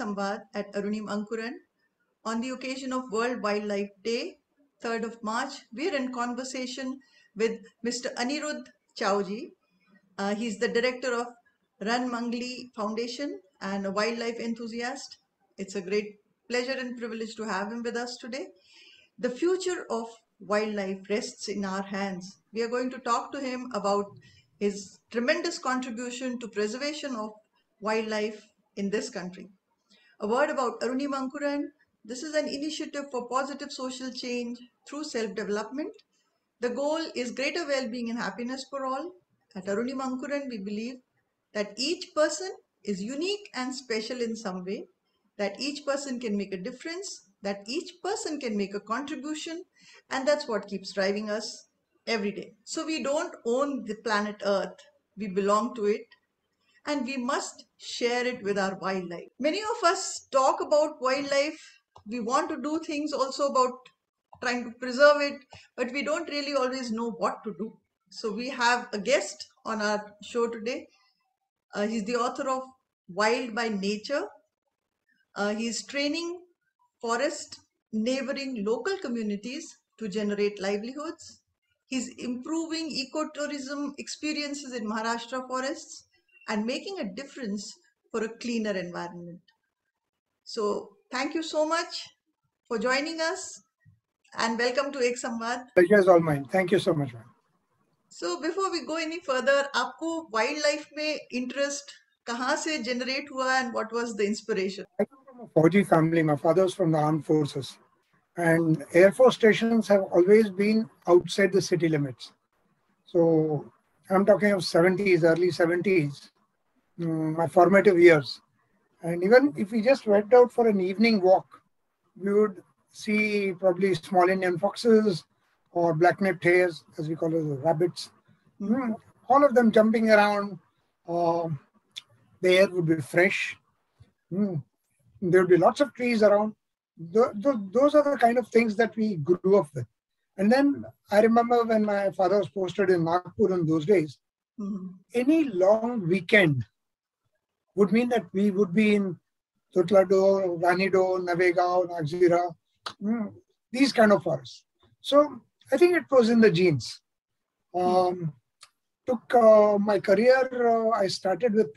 Samvaad at Arunima Ankuran. On the occasion of World Wildlife Day, 3rd of March, we're in conversation with Mr. Anirudh Chaoji. Uh, he's the director of Ran Mangli Foundation and a wildlife enthusiast. It's a great pleasure and privilege to have him with us today. The future of wildlife rests in our hands. We are going to talk to him about his tremendous contribution to preservation of wildlife in this country. A word about Arunima Ankuran. This is an initiative for positive social change through self-development. The goal is greater well-being and happiness for all. At Arunima Ankuran, we believe that each person is unique and special in some way, that each person can make a difference, that each person can make a contribution, and that's what keeps driving us every day. So we don't own the planet Earth, we belong to it, and we must share it with our wildlife. Many of us talk about wildlife, we want to do things also about trying to preserve it, but we don't really always know what to do. So we have a guest on our show today. Uh, he's the author of Wild by Nature. Uh, he's training forest neighboring local communities to generate livelihoods. He's improving ecotourism experiences in Maharashtra forests and making a difference for a cleaner environment. So thank you so much for joining us and welcome to Ek Samvaad. Uh, Pleasure is all mine. Thank you so much. Ma'am. So before we go any further, आपको wildlife में interest कहाँ से generate हुआ and what was the inspiration? I come from a Fauji family. My father was from the armed forces. And air force stations have always been outside the city limits. So I'm talking of 70s, early 70s, mm, my formative years. And even if we just went out for an evening walk, we would see probably small Indian foxes or black-necked hares, as we call it, rabbits. Mm, all of them jumping around. Uh, the air would be fresh. Mm, there would be lots of trees around. Th- th- those are the kind of things that we grew up with. And then I remember when my father was posted in Nagpur in those days, Mhm. any long weekend would mean that we would be in Tutlado, Ranido, Navegaon, Nagzira, mm, these kind of forests. So I think it was in the genes. Um, took uh, my career, uh, I started with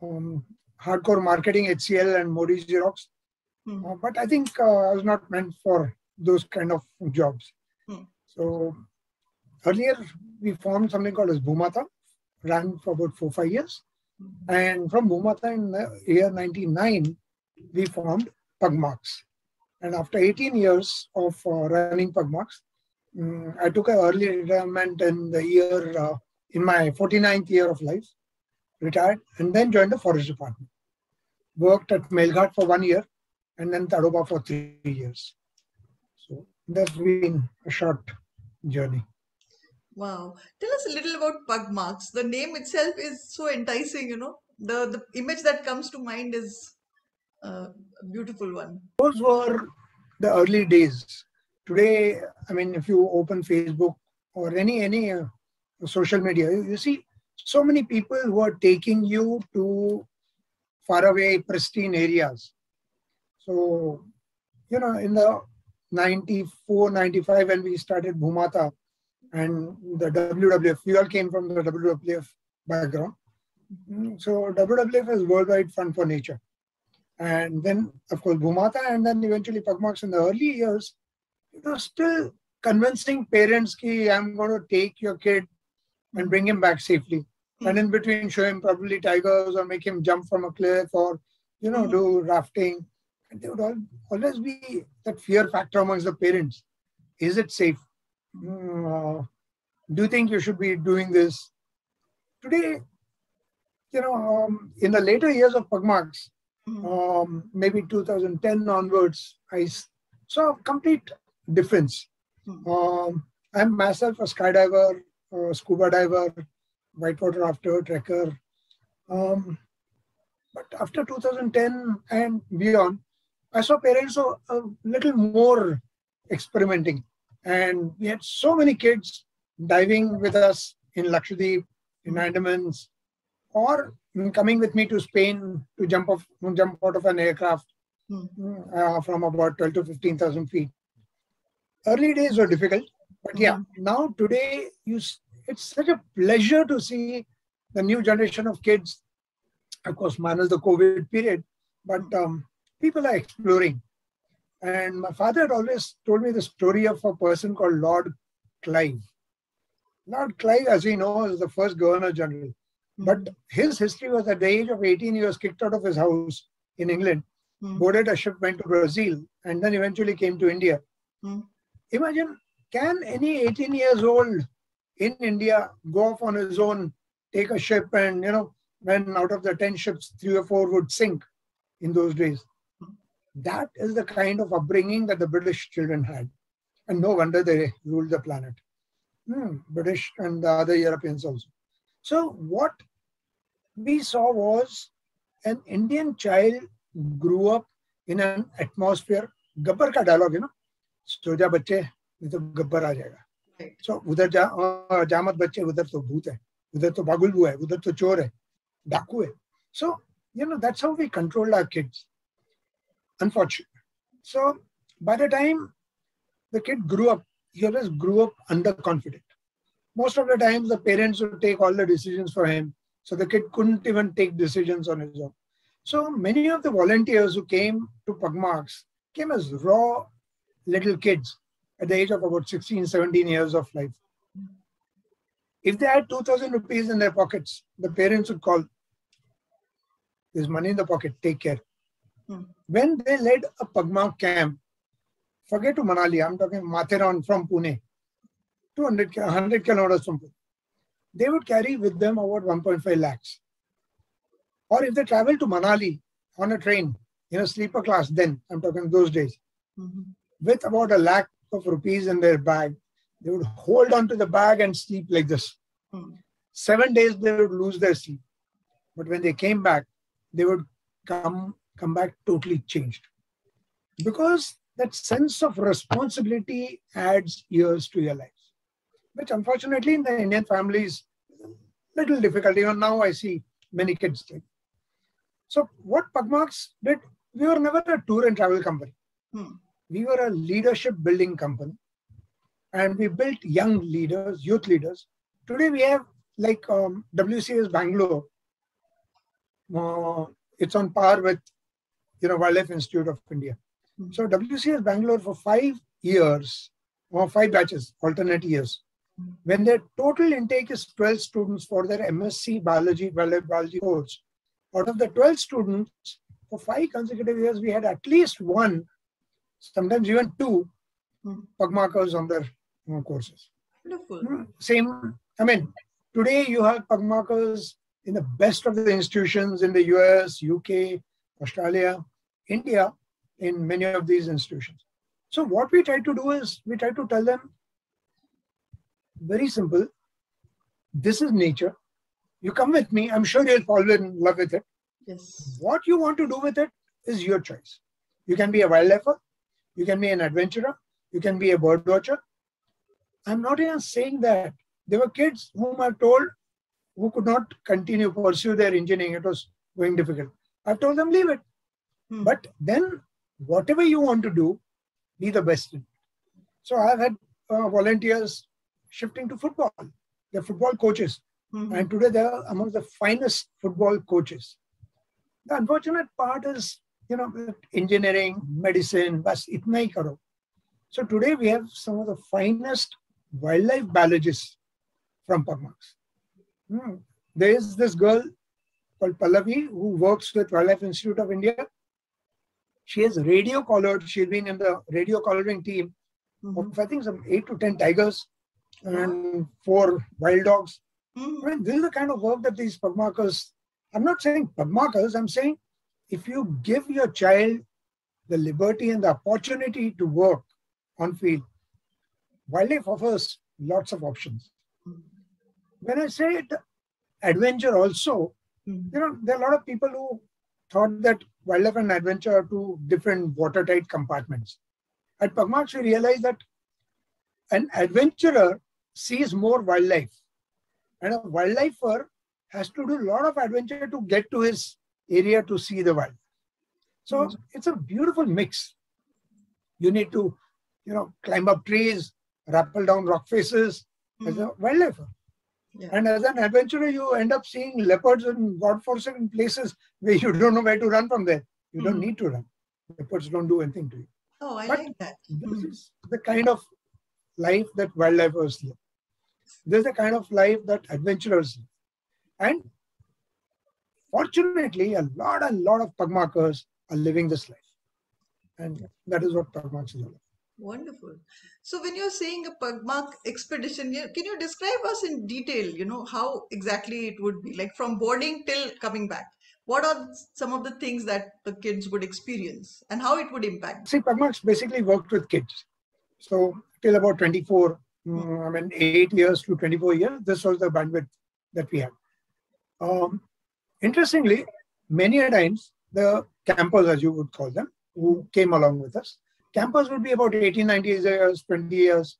um, hardcore marketing, HCL and Modi Xerox. Mhm. Uh, but I think uh, I was not meant for those kind of jobs. Hmm. So earlier we formed something called as Bhumata, ran for about four, five years. And from Bhumata in the year 99, we formed Pugmarks. And after 18 years of uh, running Pugmarks, mm, I took an early retirement in the year, uh, in my 49th year of life, retired, and then joined the forest department. Worked at Melghat for one year, and then Tadoba for three years. That's been a short journey. Wow. Tell us a little about pug marks. The name itself is so enticing, you know. The the image that comes to mind is uh, a beautiful one. Those were the early days. Today, I mean, if you open Facebook or any any uh, social media, you, you see so many people who are taking you to faraway, pristine areas. So, you know, in the 94, 95, when we started Bhumata and the WWF, we all came from the WWF background. Mm, So, WWF is Worldwide Fund for Nature. And then, of course, Bhumata and then eventually Pugmarks in the early years, it was still convincing parents ki I'm going to take your kid and bring him back safely. And in between, show him probably tigers or make him jump from a cliff or, you know, Mhm. do rafting. And there would al- always be that fear factor amongst the parents. Is it safe? Mm, uh, do you think you should be doing this? Today, you know, um, in the later years of Pugmarks, Mhm. um, maybe 2010 onwards, I saw a complete difference. Hmm. Um, I'm myself a skydiver, a scuba diver, whitewater rafter, trekker. Um, but after 2010 and beyond, I saw parents a, a little more experimenting. And we had so many kids diving with us in Lakshadweep, in Andamans, or coming with me to Spain to jump off, jump out of an aircraft Hmm. uh, from about 12 to 15,000 feet. Early days were difficult, but yeah, now today you it's such a pleasure to see the new generation of kids. Of course, minus the COVID period, but um, people are exploring. And my father had always told me the story of a person called Lord Clive. Lord Clive, as we know, is the first Governor General. But his history was at the age of 18, he was kicked out of his house in England, Hmm. boarded a ship, went to Brazil, and then eventually came to India. Hmm. Imagine, can any 18 years old in India go off on his own, take a ship, and you know, when out of the 10 ships, three or four would sink in those days? That is the kind of upbringing that the British children had. And no wonder they ruled the planet. Hmm, British and the other Europeans also. So, what we saw was an Indian child grew up in an atmosphere. Gabbar का dialogue है ना सो जा बच्चे नहीं तो गब्बर आ जाएगा Right. सो उधर जा अ, जा मत बच्चे उधर तो भूत है उधर तो बागुलबू है उधर तो चोर है डाकू है सो you know that's how we controlled our kids unfortunately. So by the time the kid grew up he always grew up underconfident most of the times the parents would take all the decisions for him so the kid couldn't even take decisions on his own. So many of the volunteers who came to pugmarks came as raw little kids at the age of about 16 17 years of life. If they had 2000 rupees in their pockets the parents would call there's money in the pocket. Take care When they led a pugmark camp forget to manali i'm talking Matheran from pune 200 ki- 100 kilometers from Pune. They would carry with them about 1.5 lakhs. Or if they travel to Manali on a train in a sleeper class, then I'm talking those days, Mhm. with about a lakh of rupees in their bag, they would hold on to the bag and sleep like this. Hmm. Seven days they would lose their sleep. But when they came back, they would come come back totally changed. Because that sense of responsibility adds years to your lives, which unfortunately in the Indian families, little difficult. Even now I see many kids take. So what Pugmarks did, we were never a tour and travel company. Hmm. We were a leadership building company. And we built young leaders, youth leaders. Today we have like um, WCS Bangalore. Uh, it's on par with, you know, Wildlife Institute of India. Hmm. So WCS Bangalore for five years, or five batches, alternate years, Hmm. when their total intake is 12 students for their MSc biology, wildlife biology course, out of the 12 students, for five consecutive years, we had at least one, sometimes even two, Hmm. pugmarkers on their uh, courses. Wonderful. Same, I mean, today you have pugmarkers in the best of the institutions in the US, UK, Australia, India, in many of these institutions. So what we try to do is we try to tell them very simple. This is nature. You come with me. I'm sure you'll fall in love with it. Yes. What you want to do with it is your choice. You can be a wildlifer, you can be an adventurer, you can be a bird watcher. I'm not even saying that. There were kids whom I've told who could not continue pursue their engineering. It was going difficult. I've told them leave it. Hmm. But then whatever you want to do, be the best in. it. So I've had uh, volunteers shifting to football. They're football coaches. Mhm. And today they are among the finest football coaches. The unfortunate part is, you know, engineering, medicine, bas itna hi karo. So today we have some of the finest wildlife biologists from Pugmarks. Hmm. There is this girl called Pallavi who works with Wildlife Institute of India. She has radio collared. She's been in the radio collaring team Mhm. of I think some eight to ten tigers and four wild dogs. Mhm. I mean, this is the kind of work that these pugmarkers, I'm not saying pugmarkers, I'm saying if you give your child the liberty and the opportunity to work on field, wildlife offers lots of options. Mhm. When I say it, adventure also, Mhm. you know, there are a lot of people who thought that wildlife and adventure are two different watertight compartments. At Pugmarks, we realized that an adventurer sees more wildlife and a wildlifer has to do a lot of adventure to get to his area to see the wild. So mm-hmm. it's a beautiful mix. You need to, you know, climb up trees, rappel down rock faces mm-hmm. as a mm-hmm. Yeah. And as an adventurer, you end up seeing leopards in God-forsaken places where you don't know where to run from there. You mm-hmm. don't need to run. Leopards don't do anything to you. Oh, I but like that. This mm-hmm. is the kind of life that wildlifers live. This is the kind of life that adventurers live. And fortunately, a lot a lot of pugmarkers are living this life. And that is what Pugmarks is all about. Wonderful. So when you're saying a Pugmark expedition, can you describe us in detail, you know, how exactly it would be, like from boarding till coming back? What are some of the things that the kids would experience and how it would impact? See, Pugmarks basically worked with kids. So till about 24, mm, I mean, 8 years to 24 years, this was the bandwidth that we had. Um, interestingly, many times the campers, as you would call them, who came along with us, campers would be about 18, 19 years, 20 years,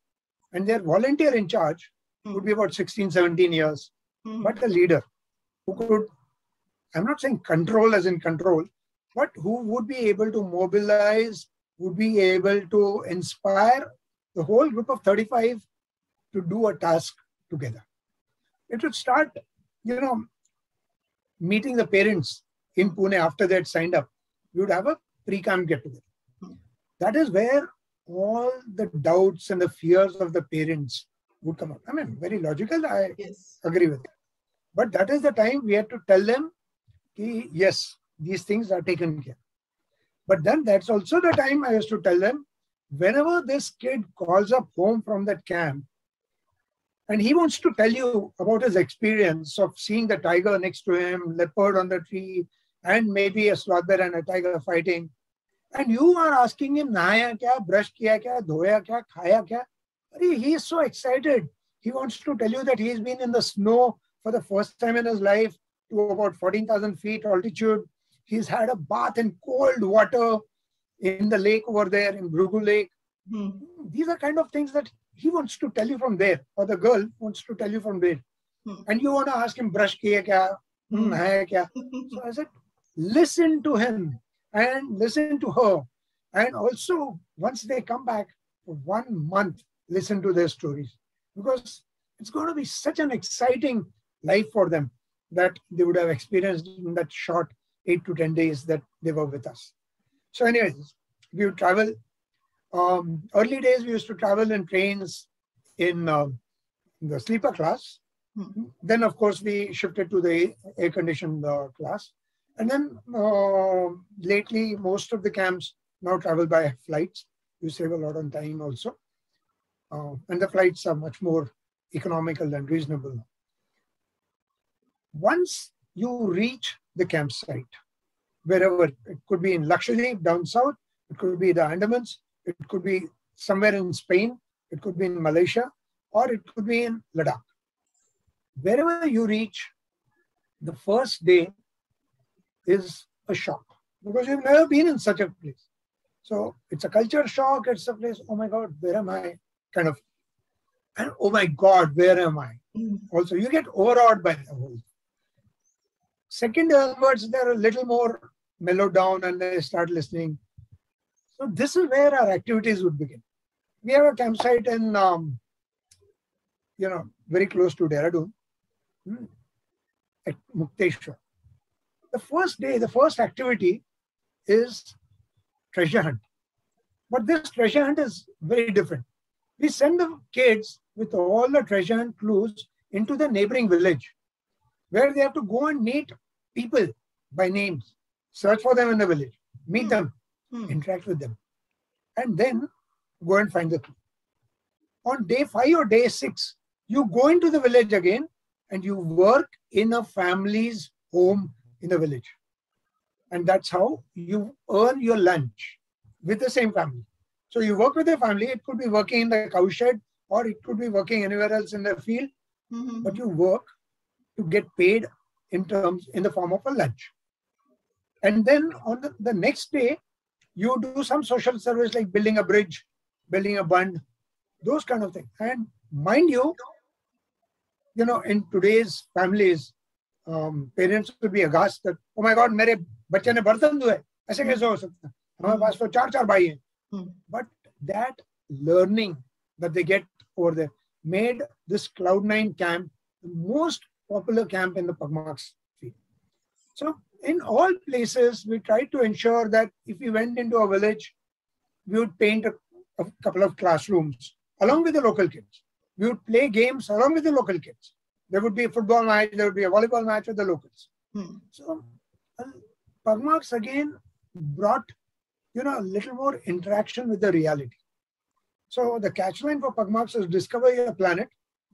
and their volunteer in charge mm. would be about 16, 17 years. Mm. But the leader who could, I'm not saying control as in control, but who would be able to mobilize, would be able to inspire the whole group of 35 to do a task together. It would start, you know, meeting the parents in Pune after they had signed up. We would have a pre-camp get together. That is where all the doubts and the fears of the parents would come out. I mean, very logical. I yes. agree with that. But that is the time we had to tell them, yes, these things are taken care. But then that's also the time I used to tell them, whenever this kid calls up home from that camp, and he wants to tell you about his experience of seeing the tiger next to him, leopard on the tree, and maybe a sloth bear and a tiger fighting. And you are asking him, Naya kya, brush kiya kya, dhoya kya, khaya kya. He is so excited. He wants to tell you that he's been in the snow for the first time in his life to about 14,000 feet altitude. He's had a bath in cold water in the lake over there in Bhrigu Lake. Hmm. These are kind of things that he wants to tell you from there, or the girl wants to tell you from there. Hmm. And you want to ask him, brush kiya kya? Hai kya? so I said, listen to him and listen to her. And also, once they come back for one month, listen to their stories. Because it's going to be such an exciting life for them that they would have experienced in that short eight to 10 days that they were with us. So, anyways, we would travel um, early days, we used to travel in trains in, uh, the sleeper class. Mm-hmm. Then, of course, we shifted to the air conditioned uh, class. And then uh, lately, most of the camps now travel by flights. You save a lot on time also. Uh, and the flights are much more economical and reasonable. Once you reach the campsite, wherever it could be in Lakshadweep down south, it could be the Andamans, it could be somewhere in Spain, it could be in Malaysia, or it could be in Ladakh. Wherever you reach, the first day is a shock because you've never been in such a place. So it's a culture shock. It's a place, oh my God, where am I? Kind of, and oh my God, where am I? Mm. Also, you get overawed by the whole. Second onwards, they're a little more mellowed down and they start listening so this is where our activities would begin. We have a campsite in, um, you know, very close to Dehradun, hmm, at Mukteshwar. The first day, the first activity is treasure hunt. But this treasure hunt is very different. We send the kids with all the treasure hunt clues into the neighboring village where they have to go and meet people by names, search for them in the village, meet hmm. them, hmm. interact with them, and then go and find the clue. On day five or day six, you go into the village again and you work in a family's home in the village. And that's how you earn your lunch with the same family. So you work with a family, it could be working in the cowshed or it could be working anywhere else in the field, mm-hmm. but you work to get paid in terms in the form of a lunch. And then on the, the next day, you do some social service like building a bridge, building a bund, those kind of things. And mind you, you know, in today's families, um, parents would be आगाज तक oh my God मेरे बच्चे ने बर्तन धोए ऐसे कैसे हो सकता हमारे पास तो चार चार भाई हैं but that learning that they get over there made this cloud nine popular camp in the Pugmarks field. So in all places, we tried to ensure that if we went into a village, we would paint a couple of classrooms along with the local kids. We would play games along with the local kids. There would be a football match, there would be a volleyball match with the locals. Hmm. So Pugmarks again brought you know, a little more interaction with the reality. So the catchline for Pugmarks is discover your planet,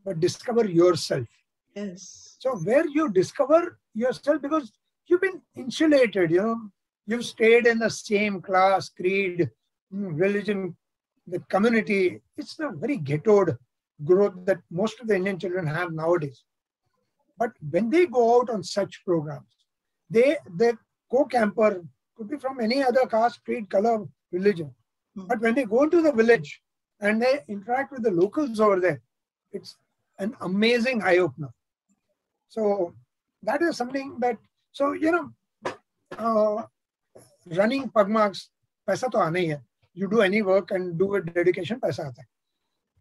but discover yourself. Yes. So where you discover yourself because you've been insulated, you know, you've stayed in the same class, creed, mm, religion, the community. It's a very ghettoed growth that most of the Indian children have nowadays. But when they go out on such programs, they the co-camper could be from any other caste, creed, color, religion. Hmm. But when they go to the village and they interact with the locals over there, it's an amazing eye opener. So that is something that, so, you know, uh, running Pugmarks, paisa to hai. You do any work and do with dedication, paisa aata hai.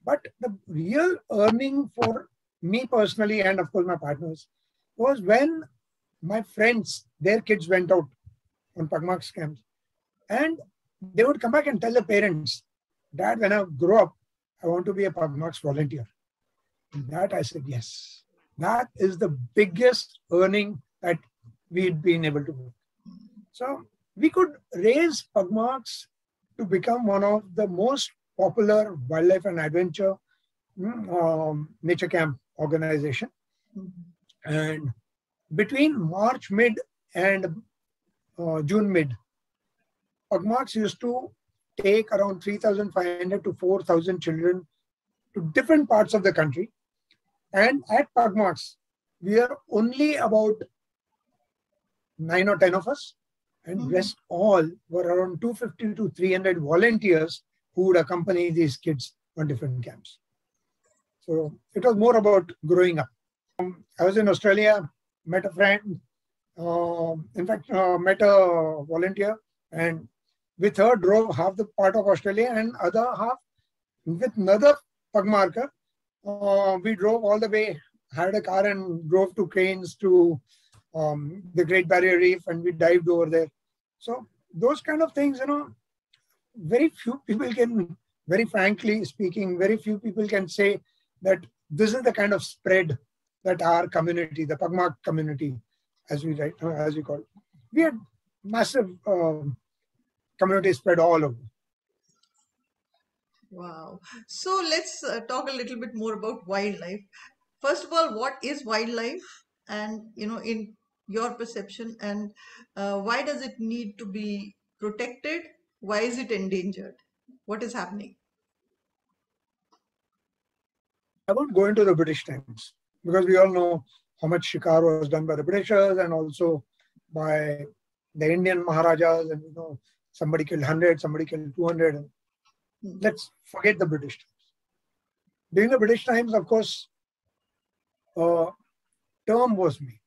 But the real earning for me personally and of course my partners was when my friends, their kids went out on Pugmarks camps and they would come back and tell the parents, Dad, when I grow up, I want to be a Pugmarks volunteer. And that I said, yes. That is the biggest earning that we'd been able to do. So we could raise Pugmarks to become one of the most popular wildlife and adventure um, nature camp organization. Mhm. And between March mid and uh, June mid, Pugmarks used to take around 3,500 to 4,000 children to different parts of the country. And at Pugmarks, we are only about nine or 10 of us, and Mhm. rest all were around 250 to 300 volunteers who would accompany these kids on different camps. So it was more about growing up. Um, I was in Australia, met a friend, um, in fact, uh, met a volunteer, and with her drove half the part of Australia and other half with another Pugmarker. Uh, we drove all the way, had a car and drove to Cairns to um, the Great Barrier Reef and we dived over there. So those kind of things, you know, very few people can, very frankly speaking, very few people can say that this is the kind of spread that our community, the Pugmark community, as we write, uh, as we call it, we had massive um, community spread all over. Wow. So let's uh, talk a little bit more about wildlife. First of all, what is wildlife? And, you know, in your perception, and uh, why does it need to be protected? Why is it endangered? What is happening? I won't go into the British times because we all know how much shikar was done by the Britishers and also by the Indian Maharajas. And you know, somebody killed 100, somebody killed 200. And Hmm. let's forget the British times. During the British times, of course, a term was made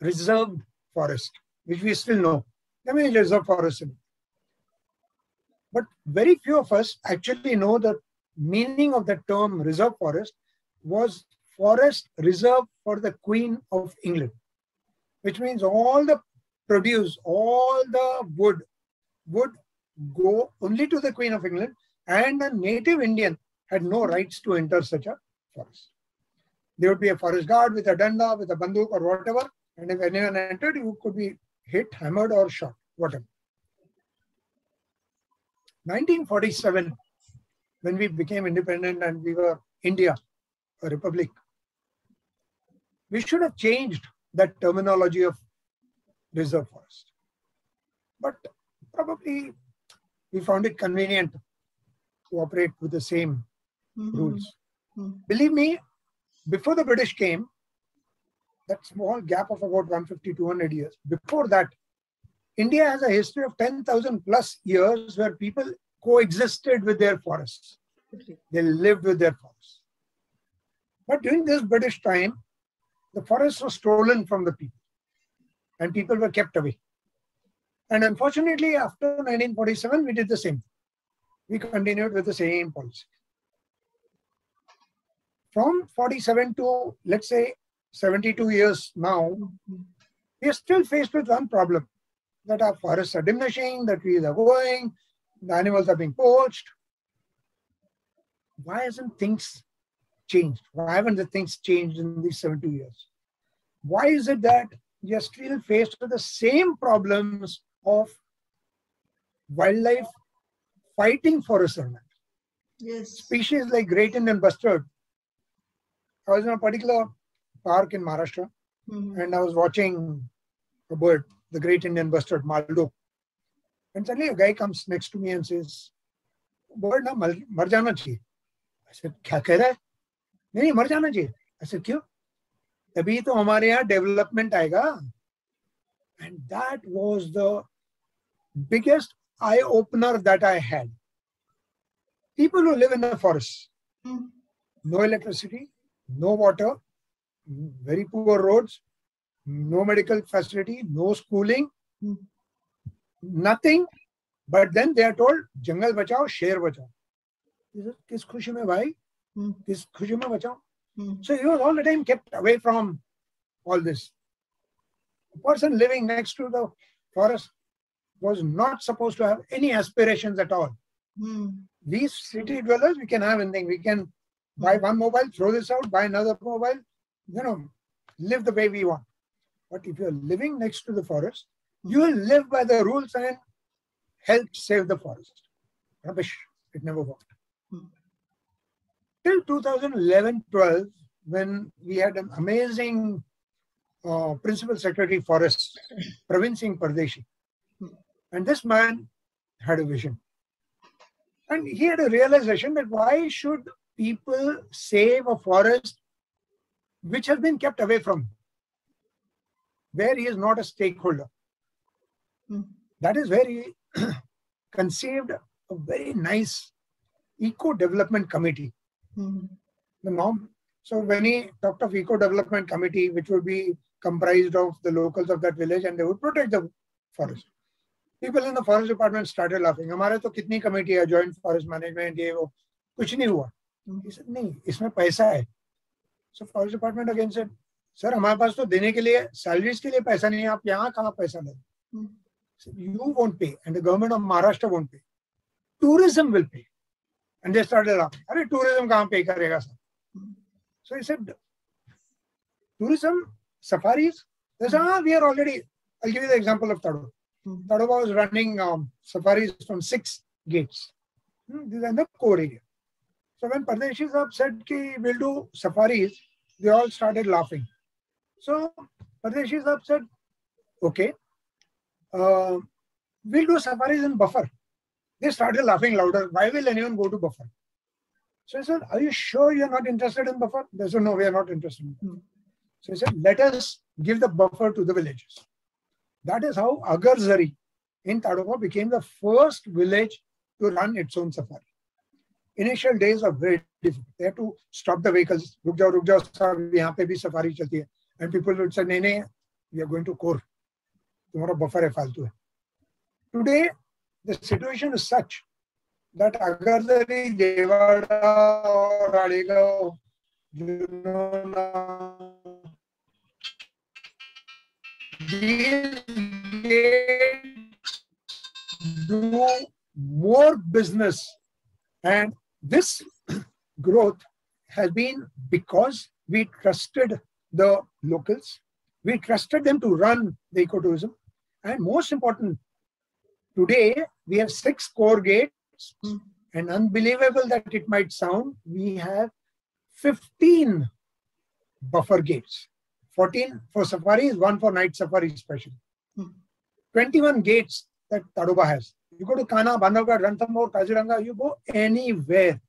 reserved forest, which we still know. There are many reserved forests. in. But very few of us actually know the meaning of the term reserve forest was forest reserved for the Queen of England, which means all the produce, all the wood would go only to the Queen of England, and a native Indian had no rights to enter such a forest. There would be a forest guard with a danda, with a banduk, or whatever, and if anyone entered, you could be hit, hammered, or shot, whatever. 1947, when we became independent and we were India, a republic, we should have changed that terminology of reserve forest. But probably we found it convenient to operate with the same Mhm. rules. Mhm. Believe me, before the British came, that small gap of about 150, 200 years, before that, India has a history of 10,000 plus years where people coexisted with their forests. Okay. They lived with their forests. But during this British time, the forests were stolen from the people. and people were kept away. And unfortunately, after 1947, we did the same. We continued with the same policy. From 47 to, let's say, 72 years now, we are still faced with one problem that our forests are diminishing, the trees are going, the animals are being poached. Why hasn't things changed? Why haven't the things changed in these 70 years? Why is it that we are still faced with the same problems of wildlife fighting for a survival? Yes. Species like great Indian bustard. I was in a particular park in Maharashtra Mhm. and I was watching a bird, the great Indian bustard Maldhok. And suddenly a guy comes next to me and says, "Bird na mar jana I said, "Kya कह रहा है?" नहीं नहीं I said, "क्यों?" तभी तो humare yaar development आएगा. And that was the biggest eye opener that I had. People who live in the forest, hmm. no electricity, no water, very poor roads, no medical facility, no schooling, Hmm. nothing. But then they are told, जंगल बचाओ, शेर बचाओ. He said, किस खुशी में भाई? Hmm. किस खुशी में बचाओ? Mhm. So he was all the time kept away from all this. A person living next to the forest was not supposed to have any aspirations at all. Mhm. These city dwellers, we can have anything. We can buy one mobile, throw this out, buy another mobile, you know, live the way we want. But if you're living next to the forest, you will live by the rules and help save the forest. Rubbish. It never worked. Hmm. Till 2011 12, when we had an amazing uh, Principal Secretary Forests, Praveen Singh Pardeshi. Hmm. And this man had a vision. And he had a realization that why should people save a forest which has been kept away from where he is not a stakeholder. Hmm. That is where he conceived a very nice eco development committee. Mhm. The norm. So when he talked of eco development committee, which would be comprised of the locals of that village and they would protect the forest. People in the forest department started laughing. हमारे तो कितनी committee है joint forest management ये वो कुछ नहीं हुआ. Mhm. He said नहीं इसमें पैसा है. So forest department again said, sir हमारे पास तो देने के लिए सैलरीज के लिए पैसा नहीं है। आप यहाँ कहाँ पैसा दे? You won't pay and the government of Maharashtra won't pay tourism will pay and they started अरे टूरिज़्म कहाँ पे करेगा sir? So it tourism safaris we are already I give you of तड़ो तड़ो was running safaris six gates core area so when Pardeshi sahab said कि will do safaris they all started laughing So Pradesh is upset. Okay. Uh, we'll do safaris in buffer. They started laughing louder. Why will anyone go to buffer? So I said, Are you sure you're not interested in buffer? They said, No, we are not interested in buffer. So he said, Let us give the buffer to the villages. That is how Agarzari in Tadoba became the first village to run its own safari. Initial days are very difficult. They had to stop the vehicles. Ruk jao, ruk jao, sir, yahan pe safari chalti hai. And people would say, nay, nay, we are going to core. Tomorrow buffer file faltu hai. Today, the situation is such that Agartali, Devada or Adegaon, Junona, these do more business. And this growth has been because we trusted the locals. We trusted them to run the ecotourism. And most important today we have six core gates. And unbelievable that it might sound we have 15 buffer gates. 14 for safaris one for night safari special. Hmm. 21 gates that tadoba has. You go to kanha bandhavgarh ranthambore kaziranga you go anywhere.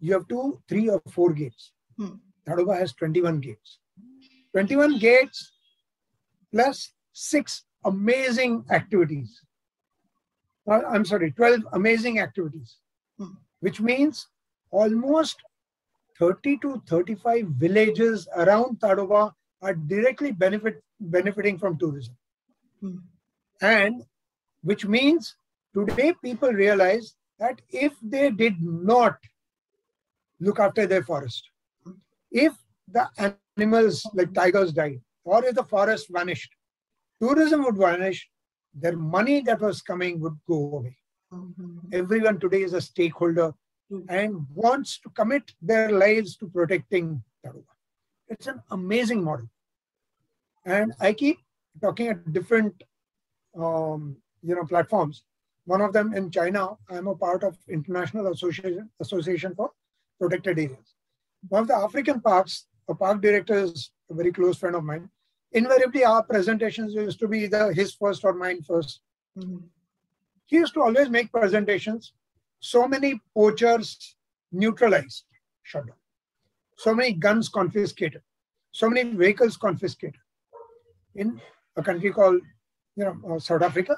You have two three or four gates. Hmm. tadoba has 21 gates 21 gates plus six amazing activities uh, I'm sorry, 12 amazing activities, Hmm. which means almost 30 to 35 villages around Tadoba are directly benefit benefiting from tourism. Hmm. And which means today people realize that if they did not look after their forest, if the animals like tigers died, or if the forest vanished, tourism would vanish, their money that was coming would go away. Mhm. Everyone today is a stakeholder Mm. and wants to commit their lives to protecting Tadoba. It's an amazing model. And I keep talking at different um, you know platforms. One of them in China, I'm a part of International Association Association for Protected Areas. One of the African parks, a park director is a very close friend of mine. Invariably, our presentations used to be either his first or mine first. Mhm. He used to always make presentations. So many poachers neutralized, shut down. So many guns confiscated. So many vehicles confiscated in a country called, you know, uh, South Africa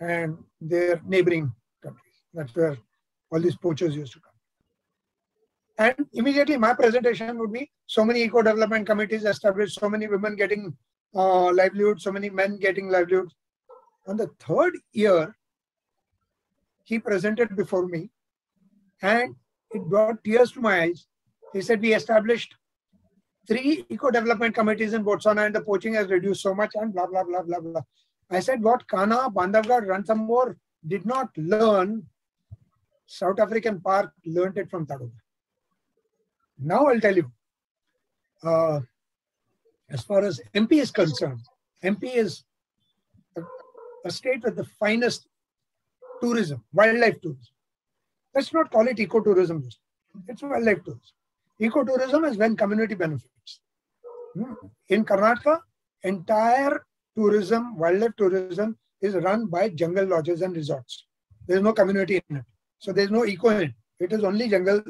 and their neighboring countries. That's where all these poachers used to come. And immediately my presentation would be so many eco development committees established, so many women getting uh, livelihood, so many men getting livelihoods. On the third year, he presented before me and it brought tears to my eyes. He said, We established three eco development committees in Botswana and the poaching has reduced so much and blah, blah, blah, blah, blah. I said, What Kanha, Bandhavgarh, Ranthambore did not learn, South African Park learned it from Tadoba. Now I'll tell you, uh, as far as MP is concerned, MP is a, a state with the finest tourism, wildlife tourism. Let's not call it ecotourism. It's wildlife tourism. Ecotourism is when community benefits. Hmm. In Karnataka, entire tourism, wildlife tourism is run by jungle lodges and resorts. There is no community in it. So there is no eco in it. It is only jungle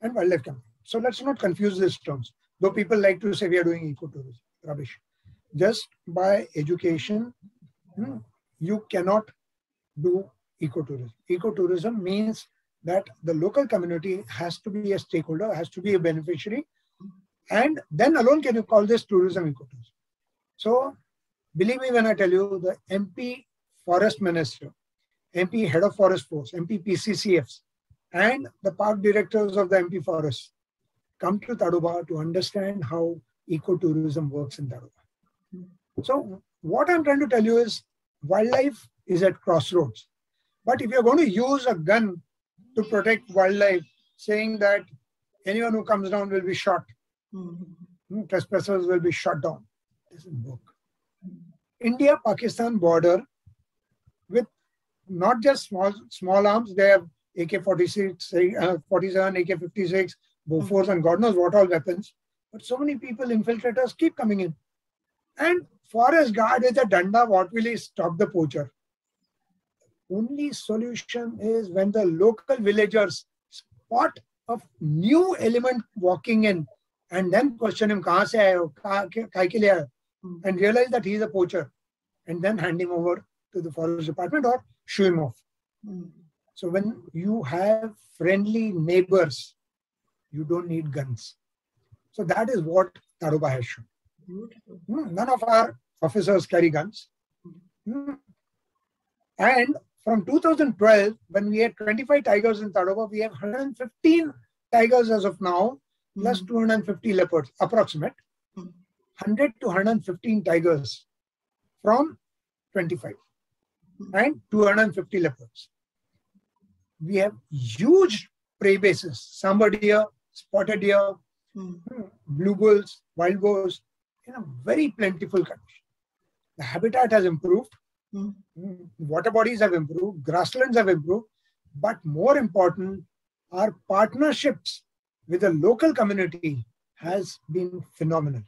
and wildlife. So let's not confuse these terms. Though people like to say we are doing ecotourism. Rubbish. Just by education, hmm, you cannot do ecotourism. Ecotourism means that the local community has to be a stakeholder, has to be a beneficiary, and then alone can you call this tourism ecotourism. So, believe me when I tell you, the MP Forest Minister, MP Head of Forest Force, MP PCCFs, and the park directors of the MP Forest come to Tadoba to understand how ecotourism works in Tadoba. So, what I'm trying to tell you is wildlife is at crossroads. But if you're going to use a gun to protect wildlife, saying that anyone who comes down will be shot, Mhm. hmm, trespassers will be shot down, doesn't work. India Pakistan border with not just small small arms, they have AK 46, uh, 47, AK 56, Bofors, and God knows what all weapons. But so many people, infiltrators, keep coming in. And forest guard with a danda, what will he stop the poacher? Only solution is when the local villagers spot a new element walking in and then question him, kahan se ho? Kaha ke- liye? Hmm. and realize that he is a poacher and then hand him over to the forest department or shoo him off. Mhm. So when you have friendly neighbors, you don't need guns. So that is what Tadoba has shown. Hmm, None of our officers carry guns. Hmm. And from 2012, when we had 25 tigers in Tadoba, we have 115 tigers as of now, plus Mhm. 250 leopards, approximate. Hmm. 100 to 115 tigers from 25 and 250 leopards. We have huge prey bases, sambar deer, spotted deer, Mhm. hmm, blue bulls, wild boars, in a very plentiful condition. The habitat has improved, Mhm. mm, water bodies have improved, grasslands have improved, but more important, our partnerships with the local community has been phenomenal.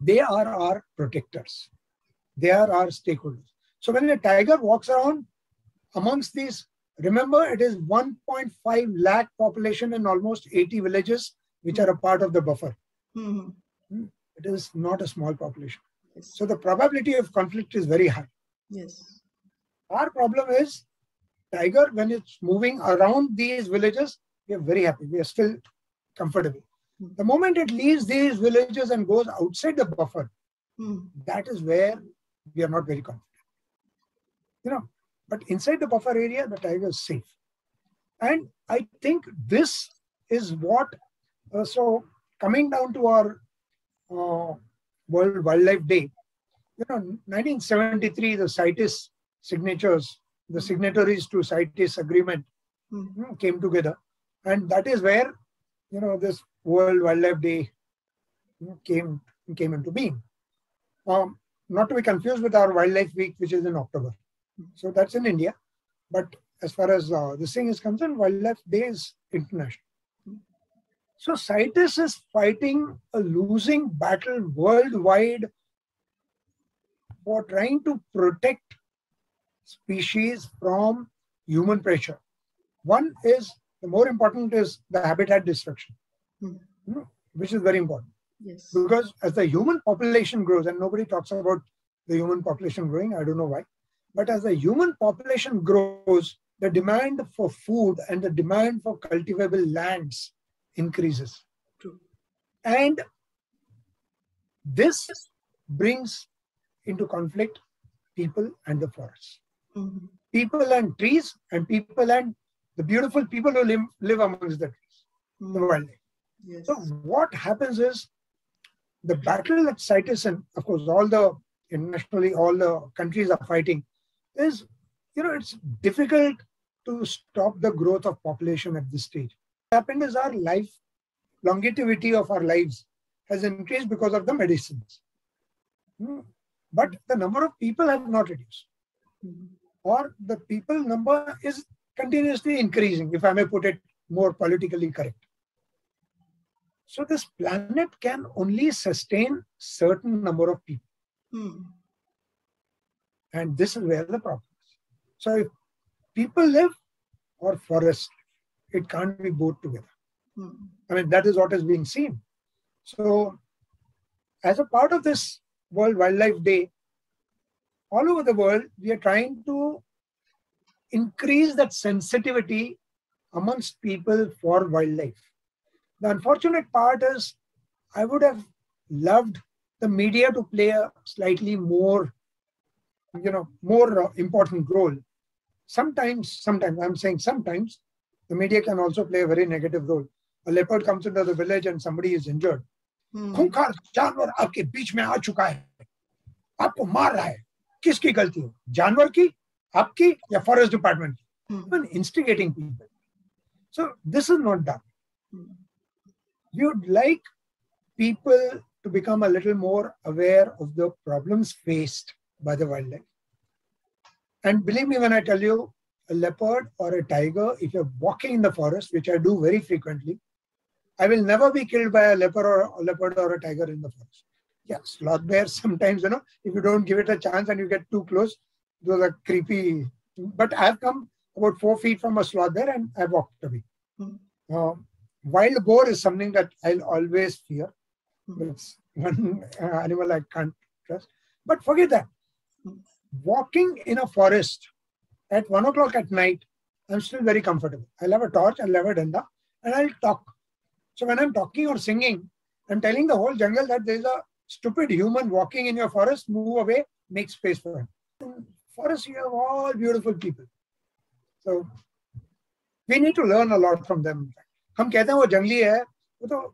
They are our protectors. They are our stakeholders. So when a tiger walks around amongst these, remember it is 1.5 lakh population in almost 80 villages which are a part of the buffer. Mhm. It is not a small population. Yes. So the probability of conflict is very high. yes. Our problem is tiger, when it's moving around these villages, we are very happy. We are still comfortable. Hmm. The moment it leaves these villages and goes outside the buffer, Mhm. that is where we are not very confident. You know, but inside the buffer area, the tiger is safe. And I think this is what, uh, so coming down to our uh, World Wildlife Day, you know, 1973, the CITES signatures, the signatories to CITES agreement mm-hmm. came together. And that is where, you know, this World Wildlife Day came, came into being. Um, not to be confused with our Wildlife Week, which is in October. So that's in India. But as far as uh, this thing is concerned, Wildlife Day is international. So CITES is fighting a losing battle worldwide for trying to protect species from human pressure. One is the more important is the habitat destruction, hmm. which is very important. Yes. Because as the human population grows, and nobody talks about the human population growing, I don't know why, but as the human population grows, the demand for food and the demand for cultivable lands increases. True. And this brings into conflict people and the forests. Mm-hmm. People and trees, and people and the beautiful people who live, live amongst the trees, mm-hmm. the wildlife. Yes. So, what happens is the battle at CITES, and of course, all the internationally, all the countries are fighting, is you know, it's difficult to stop the growth of population at this stage. What happened is our life, longevity of our lives has increased because of the medicines. Hmm. But the number of people have not reduced. Mm-hmm. Or the people number is continuously increasing, if I may put it more politically correct. So this planet can only sustain certain number of people. Hmm. And this is where the problem is. So if people live or forest, it can't be both together. Hmm. I mean, that is what is being seen. So as a part of this World Wildlife Day, all over the world, we are trying to increase that sensitivity amongst people for wildlife. The unfortunate part is, I would have loved the media to play a slightly more, you know, more uh, important role. Sometimes, sometimes, I'm saying sometimes, the media can also play a very negative role. A leopard comes into the village and somebody is injured. खूंखार जानवर आपके बीच में आ चुका है आपको मार रहा है किसकी गलती हो जानवर की आपकी या फॉरेस्ट डिपार्टमेंट की instigating people so this is not done you'd like people to become a little more aware of the problems faced by the wildlife. And believe me when I tell you, a leopard or a tiger, if you're walking in the forest, which I do very frequently, I will never be killed by a leopard or a leopard or a tiger in the forest. Yeah, sloth bears sometimes, you know, if you don't give it a chance and you get too close, those are creepy. But I've come about four feet from a sloth bear and I walked away. Mm. Uh, wild boar is something that I'll always fear. Mm-hmm. It's one animal I can't trust. But forget that Walking in a forest at one o'clock at night, I'm still very comfortable. I'll have a torch, I'll have a danda, and I'll talk. So when I'm talking or singing, I'm telling the whole jungle that there's a stupid human walking in your forest, move away, make space for him. In forest, you have all beautiful people. So we need to learn a lot from them. हम कहते हैं वो जंगली है वो तो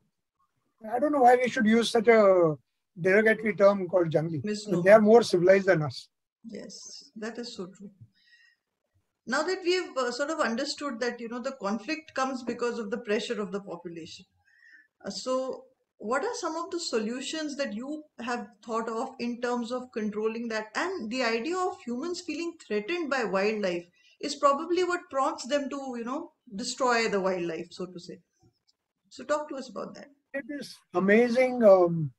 I don't know why we should use such a derogatory term called jungli. They are more civilized than us. Yes, that is so true. Now that we have uh, sort of understood that you know the conflict comes because of the pressure of the population, uh, so what are some of the solutions that you have thought of in terms of controlling that? And the idea of humans feeling threatened by wildlife is probably what prompts them to you know destroy the wildlife, so to say. So talk to us about that. It is amazing um,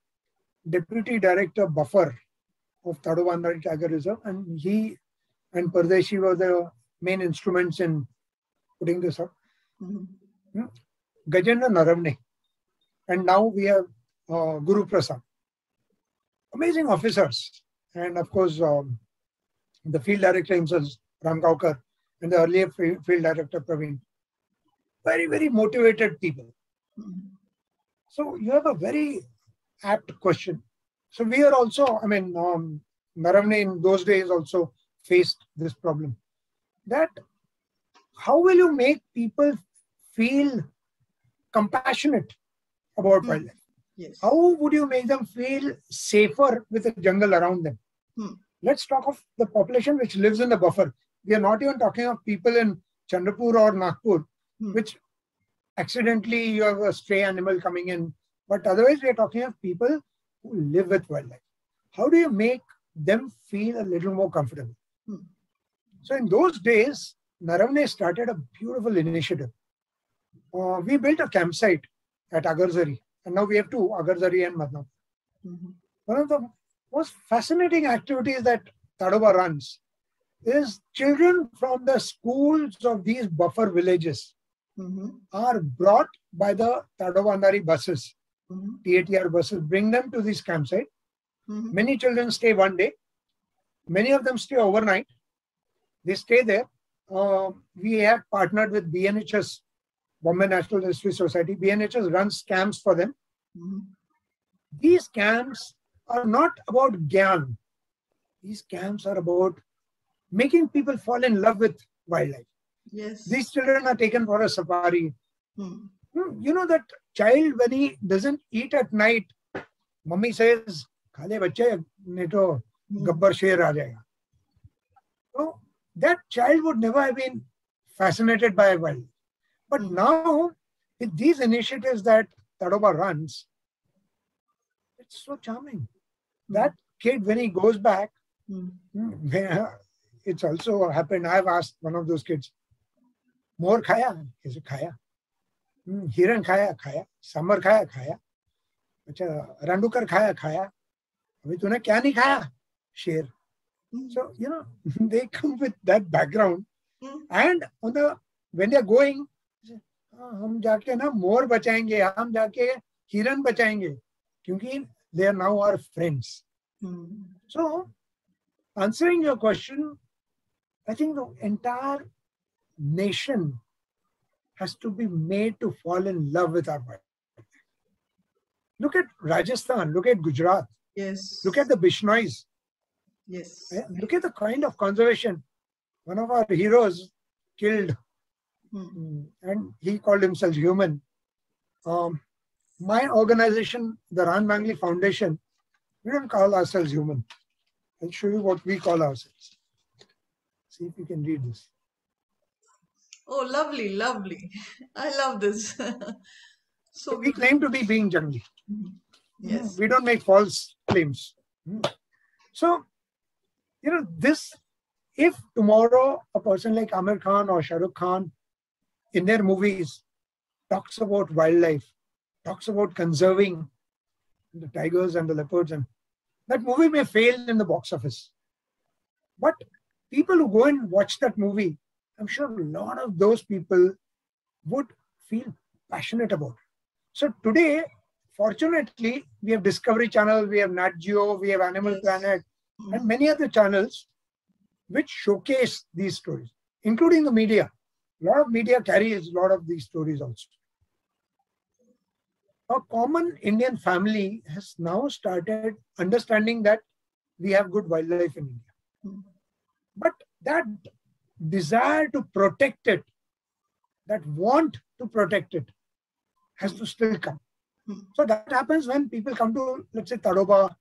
deputy director buffer of Tadoba Andhari Tiger Reserve, and he and Pardeshi were the main instruments in putting this up. Mm-hmm. Hmm? Gajendra Naravne, and now we have uh, Guru Prasad. Amazing officers, and of course um, the field director himself, Ramgaonkar, and the earlier field director Praveen very, very motivated people. So you have a very apt question. So we are also, I mean, um, Naravne in those days also faced this problem. That how will you make people feel compassionate about Hmm. wildlife? Yes. How would you make them feel safer with the jungle around them? Hmm. Let's talk of the population which lives in the buffer. We are not even talking of people in Chandrapur or Nagpur, Hmm. which accidentally you have a stray animal coming in. But otherwise, we are talking of people who live with wildlife. How do you make them feel a little more comfortable? Hmm. So, in those days, Naravne started a beautiful initiative. Uh, we built a campsite at Agarzari, and now we have two, Agarzari and Madnav. Mhm. One of the most fascinating activities that Tadoba runs is children from the schools of these buffer villages Mhm. are brought by the Tadoba Andhari buses. TATR buses, bring them to this campsite. Mhm. Many children stay one day. Many of them stay overnight. They stay there. Uh, we have partnered with BNHS, Bombay Natural History Society. BNHS runs camps for them. Mhm. These camps are not about gyan. These camps are about making people fall in love with wildlife. Yes. These children are taken for a safari. Hmm, You know that child when he doesn't eat at night, mummy says, "खाले बच्चे तो Hmm. Gabbar शेर आ जाएगा." So that child would never have been fascinated by wildlife. But Hmm. now with these initiatives that Tadoba runs, it's so charming. That kid when he goes back, Hmm. Hmm, it's also happened. I've asked one of those kids, more khaya? He said, khaya. Hmm, हिरण खाया खाया सांबर खाया खाया अच्छा रांडूकर खाया खाया अभी तूने क्या नहीं खाया? शेर। So you know they come with that background and on the when they are going हम जाके ना मोर बचाएँगे हम जाके हिरण बचाएँगे क्योंकि they are now our friends so answering your question I think the entire nation has to be made to fall in love with our wildlife look at rajasthan look at gujarat Yes. look at the bishnois Yes. Eh, Look at the kind of conservation. One of our heroes killed, Hmm. mm, and he called himself human. Um, my organization, the Ran Mangli Foundation, we don't call ourselves human. I'll show you what we call ourselves. See if you can read this. Oh, lovely, lovely. I love this. So we claim to be being jungly. Mhm. Yes. We don't make false claims. Mm. So, you know, this, if tomorrow a person like Aamir Khan or Shah Rukh Khan in their movies talks about wildlife, talks about conserving the tigers and the leopards, and that movie may fail in the box office. But people who go and watch that movie, I'm sure a lot of those people would feel passionate about it. So today, fortunately, we have Discovery Channel, we have Nat Geo, we have Animal. Planet, Hmm. and many other channels which showcase these stories, including the media. A lot of media carries a lot of these stories also. A common Indian family has now started understanding that we have good wildlife in India. Hmm. But that desire to protect it, that want to protect it, has to still come. Hmm. So that happens when people come to, let's say, Tadoba,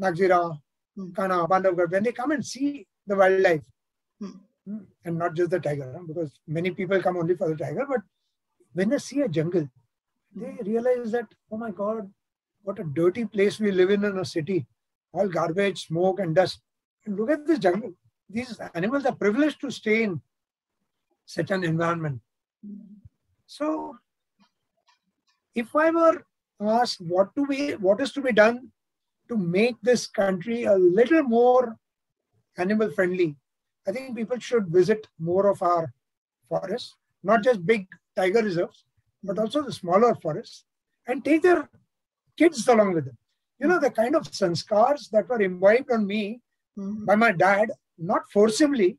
Nagzira, Hmm. Kanha, Bandhavgarh, when they come and see the wildlife, Hmm. And not just the tiger, because many people come only for the tiger, but when they see a jungle, they realize that, oh my God, what a dirty place we live in in a city. All garbage, smoke, and dust. And look at this jungle. These animals are privileged to stay in such an environment. So, if I were asked what to be, what is to be done to make this country a little more animal friendly, I think people should visit more of our forests, not just big tiger reserves, but also the smaller forests, and take their kids along with them. You know, the kind of sanskars that were imbibed on me Hmm. by my dad, not forcibly,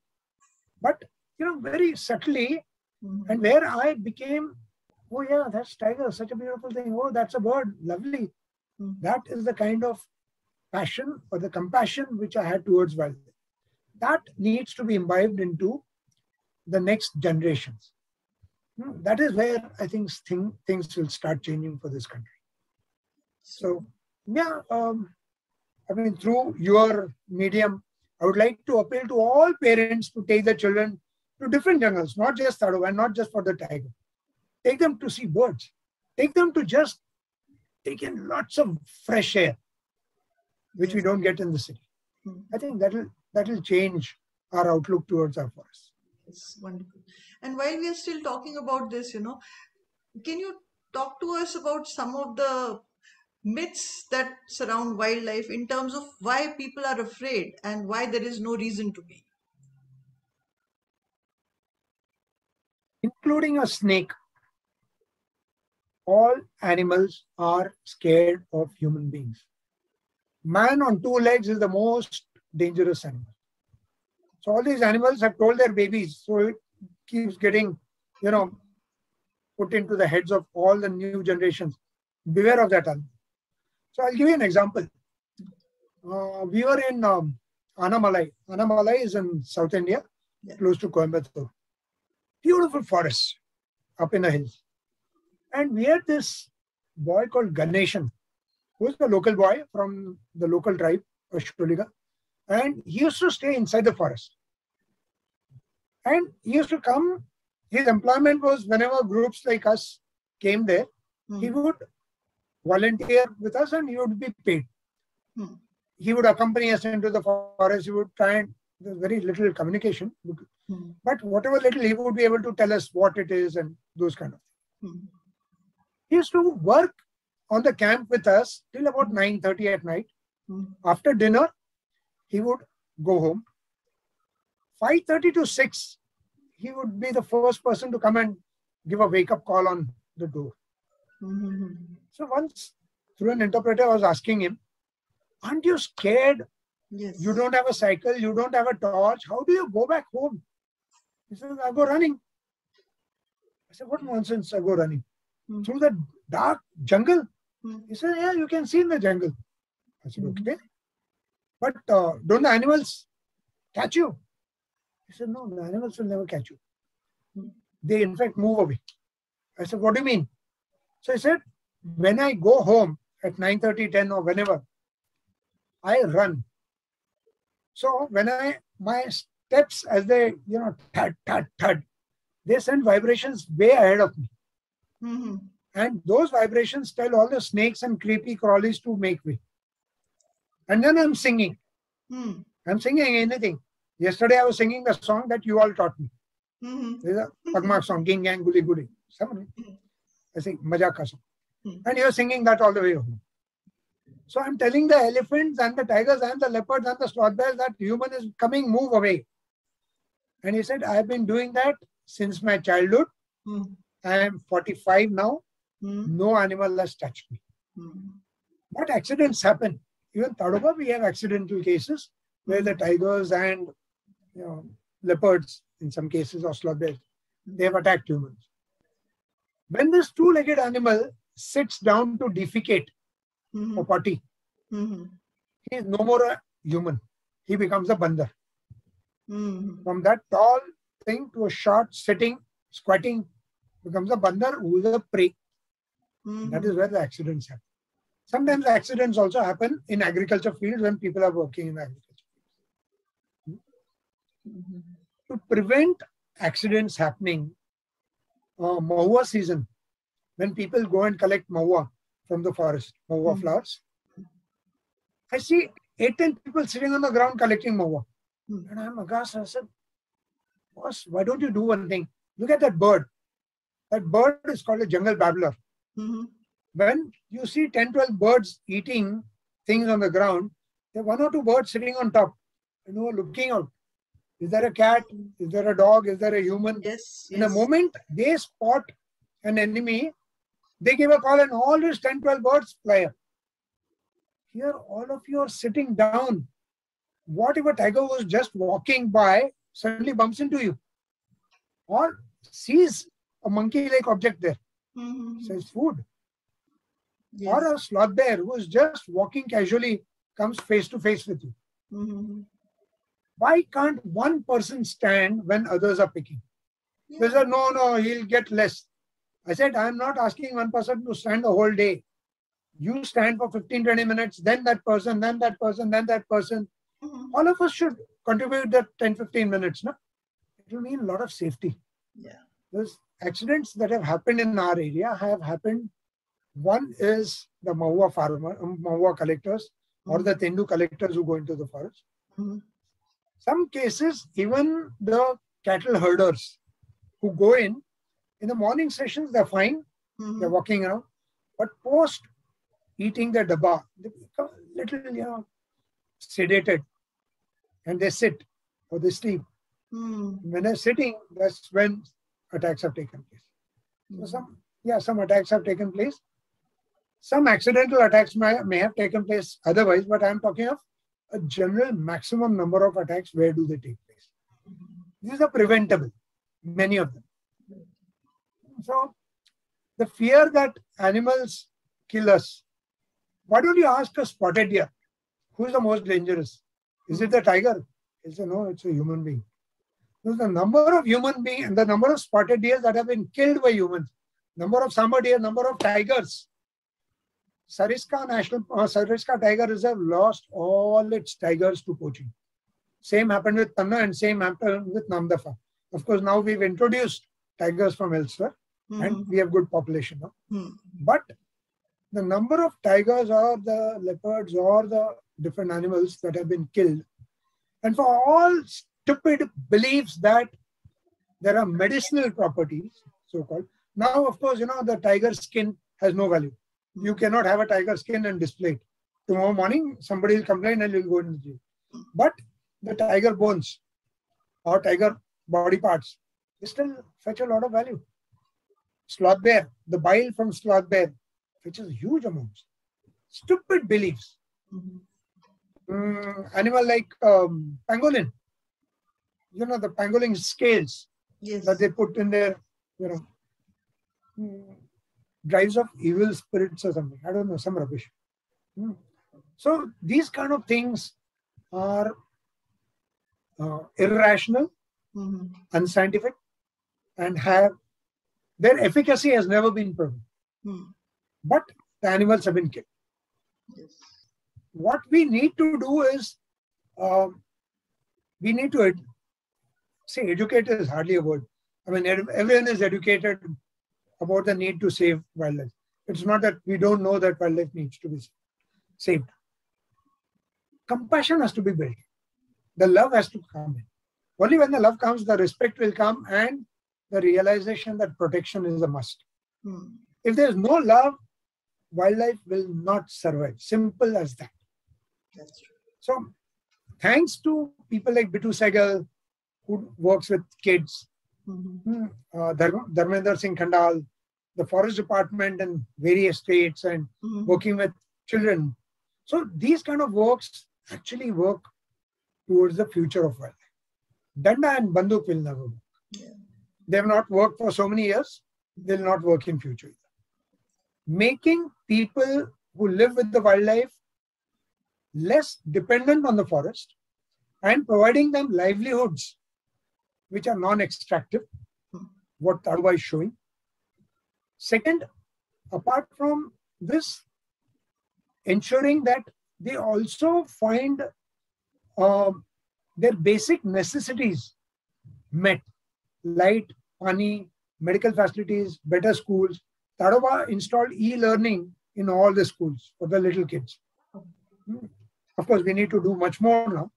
but you know, very subtly, Hmm. and where I became, oh yeah, that's tiger, such a beautiful thing. Oh, that's a bird, lovely. Hmm. That is the kind of passion or the compassion which I had towards wildlife. That needs to be imbibed into the next generations. Hmm, That is where I think thing, things will start changing for this country. So, yeah, um, I mean, through your medium, I would like to appeal to all parents to take their children to different jungles, not just Tadoba and not just for the tiger. Take them to see birds. Take them to just take in lots of fresh air, which we don't get in the city. Hmm. I think that will that will change our outlook towards our forests. It's wonderful. And while we are still talking about this, you know, can you talk to us about some of the myths that surround wildlife in terms of why people are afraid and why there is no reason to be? including a snake. All animals are scared of human beings. Man on two legs is the most dangerous animal. So all these animals have told their babies, so it keeps getting, you know, put into the heads of all the new generations. Beware of that animal. So I'll give you an example. Uh, we were in um, Anamalai. Anamalai is in South India, Yeah. close to Coimbatore beautiful forest up in the hills. And we had this boy called Ganeshan, who was the local boy from the local tribe of And he used to stay inside the forest. And he used to come, his employment was whenever groups like us came there, he Hmm. would volunteer with us and he would be paid. Hmm. He would accompany us into the forest, he would try and very little communication Hmm. but whatever little he would be able to tell us what it is and those kind of Hmm. he used to work on the camp with us till about 9.30 at night Hmm. after dinner he would go home 5.30 to 6 he would be the first person to come and give a wake-up call on the door Hmm. So once through an interpreter i was asking him aren't you scared? Yes. you don't have a cycle you don't have a torch. How do you go back home? He says i go running. I said what nonsense i go running. Hmm. through the dark jungle? Hmm. he said yeah you can see in the jungle. I said Mhm. okay. But uh, don't the animals catch you? He said no the animals will never catch you. Hmm. they in fact move away. I said what do you mean? So he said when i go home at 9 10 or whenever i run so when I my steps as they you know thud thud thud, they send vibrations way ahead of me, Hmm. and those vibrations tell all the snakes and creepy crawlies to make way. And then I'm singing. Hmm. I'm singing anything. Yesterday I was singing the song that you all taught me. Hmm. There's a Pugmarks song, Ging Gang Guli Guli. Someone, I think Majaka song. Hmm. And you're singing that all the way home. So I'm telling the elephants and the tigers and the leopards and the sloth bears that human is coming, move away. And he said, I've been doing that since my childhood. Hmm. I am 45 now. Hmm. No animal has touched me. Hmm. But accidents happen. Even Tadoba, we have accidental cases where the tigers and you know, leopards, in some cases, or sloth bears, they have attacked humans. When this two-legged animal sits down to defecate Hmm. or potty, Hmm. he is no more a human. He becomes a bandar. Hmm. From that tall thing to a short sitting, squatting, becomes a bandar who is a prey. Hmm. That is where the accidents happen. Sometimes accidents also happen in agriculture fields when people are working in agriculture. Hmm. To prevent accidents happening, uh, mahua season, when people go and collect mahua from the forest, mahua Mhm. flowers, I see eight, ten people sitting on the ground collecting mahua. Hmm. And I'm aghast. I said, boss, why don't you do one thing? Look at that bird. That bird is called a jungle babbler. Hmm. When you see 10, 12 birds eating things on the ground, there are one or two birds sitting on top you know, looking out. Is there a cat? Is there a dog? Is there a human? Yes. In a moment they spot an enemy, they give a call and all these 10, 12 birds fly up. Here, all of you are sitting down. What if a tiger was just walking by, suddenly bumps into you? Or sees a monkey like object there, Hmm. says food. Yes. Or a sloth bear who is just walking casually comes face to face with you. Mhm. Why can't one person stand when others are picking? They Yeah. said, no, no, he'll get less. I said, I'm not asking one person to stand the whole day. You stand for 15, 20 minutes, then that person, then that person, then that person. Mhm. All of us should contribute that 10, 15 minutes. No? It will mean a lot of safety. Yeah. Those accidents that have happened in our area have happened. One is the Mahua farmer, um, Mahua collectors or the Tendu collectors who go into the forest. Mhm. Some cases, even the cattle herders who go in, in the morning sessions, they're fine, they're Mhm. walking around. But post eating the dabba, they become little, you know, sedated and they sit or they sleep. Mhm. When they're sitting, that's when attacks have taken place. So Mhm. some, yeah, some attacks have taken place. Some accidental attacks may, may have taken place otherwise, but I'm talking of a general maximum number of attacks. Where do they take place? These are preventable, many of them. So the fear that animals kill us. Why don't you ask a spotted deer? Who is the most dangerous? Is it the tiger? He'll say, no, it's a human being. So the number of human beings and the number of spotted deer that have been killed by humans, number of sambar deer, number of tigers. Sariska National uh, Sariska Tiger Reserve lost all its tigers to poaching. Same happened with Tanna and same happened with Namdapha. Of course, now we've introduced tigers from elsewhere Mhm. and we have good population. Mhm. But the number of tigers or the leopards or the different animals that have been killed, and for all stupid beliefs that there are medicinal properties, so called. Now, of course, you know, the tiger skin has no value. You cannot have a tiger skin and display it. Tomorrow morning, somebody will complain and you'll go into jail. But the tiger bones or tiger body parts, they still fetch a lot of value. Sloth bear, the bile from sloth bear which is huge amounts. Stupid beliefs. Mm, animal like um, pangolin, you know, the pangolin scales Yes. that they put in their, you know, mm, drives of evil spirits or something. I don't know, some rubbish. Mm. So these kind of things are uh, irrational, Mhm. unscientific, and have their efficacy has never been proven. Mhm. But the animals have been killed. Yes. What we need to do is um, we need to ed- say educate is hardly a word. I mean, ev- everyone is educated about the need to save wildlife. It's not that we don't know that wildlife needs to be saved. Compassion has to be built. The love has to come in. Only when the love comes, the respect will come and the realization that protection is a must. Mhm. If there's no love, wildlife will not survive. Simple as that. That's true. So, thanks to people like Bittu Sahgal, who works with kids, Mhm. hmm, uh, Dhar- Dharmender Singh Khandal, the forest department in various states, and Mhm. working with children. So, these kind of works actually work towards the future of wildlife. Danda and Banduk will never work. They have not worked for so many years, they'll not work in future either. Making people who live with the wildlife less dependent on the forest and providing them livelihoods which are non-extractive, what Tadoba is showing. Second, apart from this, ensuring that they also find um, their basic necessities met, light, pani, medical facilities, better schools. Tadoba installed e-learning in all the schools for the little kids. Hmm. Of course, we need to do much more now.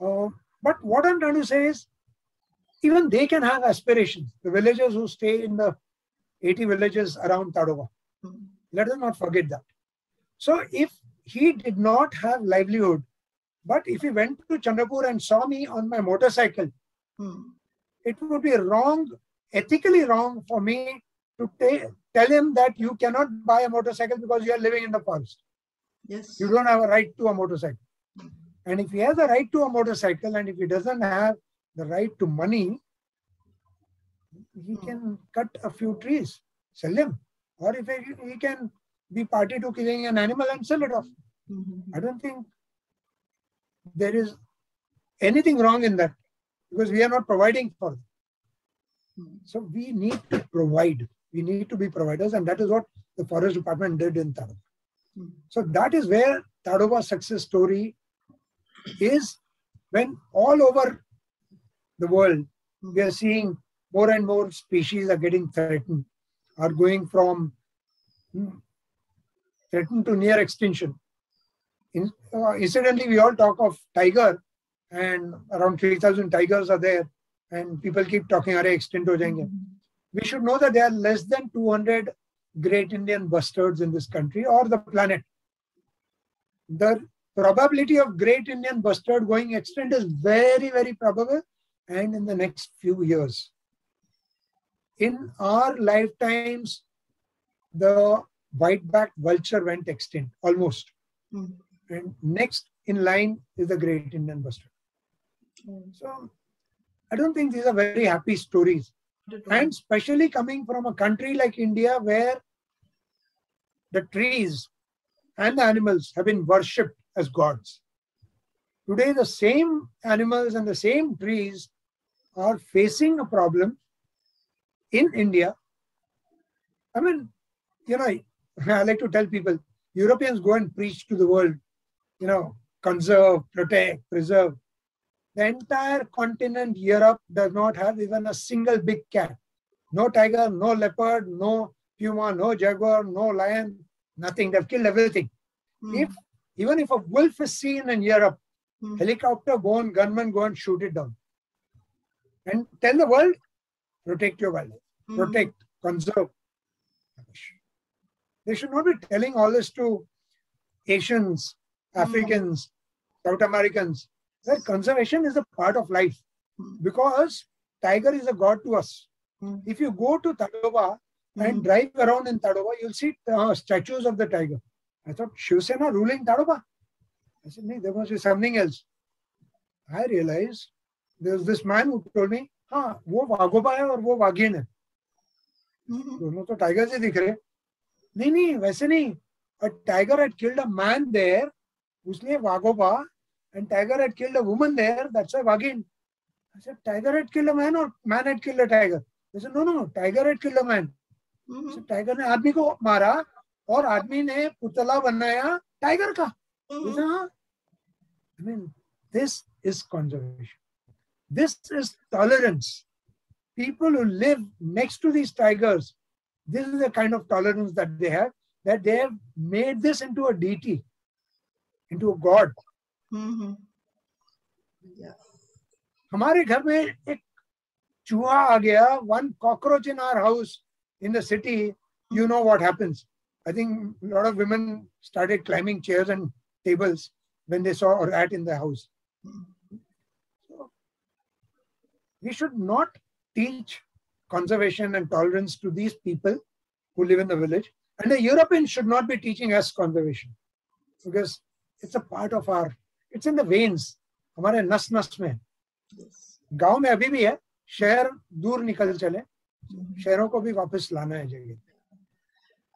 Uh, but what I'm trying to say is, even they can have aspirations. The villagers who stay in the 80 villages around Tadoba, Mhm. let us not forget that. So if he did not have livelihood, but if he went to Chandrapur and saw me on my motorcycle, Mhm. It would be wrong, ethically wrong for me to tell him that you cannot buy a motorcycle because you are living in the forest. Yes. You don't have a right to a motorcycle. And if he has a right to a motorcycle and if he doesn't have the right to money, he Hmm. can cut a few trees, sell them. Or if he, he can be party to killing an animal and sell it off. Mhm. I don't think there is anything wrong in that because we are not providing for them. So we need to provide. We need to be providers, and that is what the forest department did in Tadoba. So that is where Tadoba's success story is when all over the world we are seeing more and more species are getting threatened, are going from hmm, threatened to near extinction. In, uh, incidentally, we all talk of tiger, and around 3,000 tigers are there, and people keep talking, are extinct ho jayenge. We should know that there are less than 200 great Indian bustards in this country or the planet. The probability of great Indian bustard going extinct is very, very probable, and in the next few years. In our lifetimes, the white-backed vulture went extinct almost. Hmm. And next in line is the great Indian bustard. Hmm. So I don't think these are very happy stories. And especially coming from a country like India where the trees and the animals have been worshipped as gods. Today, the same animals and the same trees are facing a problem in India. I mean, you know, I like to tell people Europeans go and preach to the world, you know, conserve, protect, preserve. The entire continent, Europe, does not have even a single big cat. No tiger, no leopard, no puma, no jaguar, no lion, nothing. They've killed everything. Hmm. If even if a wolf is seen in Europe, Hmm. helicopter go and gunmen go and shoot it down. And tell the world, protect your wildlife, Hmm. protect, conserve. They should not be telling all this to Asians, Hmm. Africans, South Americans That conservation is a part of life Hmm. because tiger is a god to us. Hmm. If you go to Tadoba and Hmm. drive around in Tadoba, you'll see uh, statues of the tiger. I thought Shiv Sena ruling Tadoba. I said, no, there must be something else. I realized there was this man who told me, हाँ वो वागोबा है और वो वाघिन है Mhm. दोनों तो tiger से दिख रहे नहीं नहीं वैसे नहीं a tiger had killed a man there उसलिए Wagoba and tiger had killed a woman there that's why वागिन I said tiger had killed a man or man had killed a tiger they said no no tiger had killed a man I Mhm. said, tiger ने आदमी को मारा और आदमी ने पुतला बनाया tiger का He Mhm. said, "Huh?" I mean, this is conservation. This is tolerance. People who live next to these tigers, this is the kind of tolerance that they have, that they have made this into a deity, into a god. Mhm. हमारे घर में एक चूहा आ गया one cockroach in our house in the city you know what happens i think a lot of women started climbing chairs and tables when they saw a rat in the house so we should not teach conservation and tolerance to these people who live in the village and the europeans should not be teaching us conservation because it's a part of our it's in the veins हमारे नस नस में है। Yes. गांव में अभी भी है शहर दूर निकल चले Mhm. शहरों को भी वापस लाना है जगह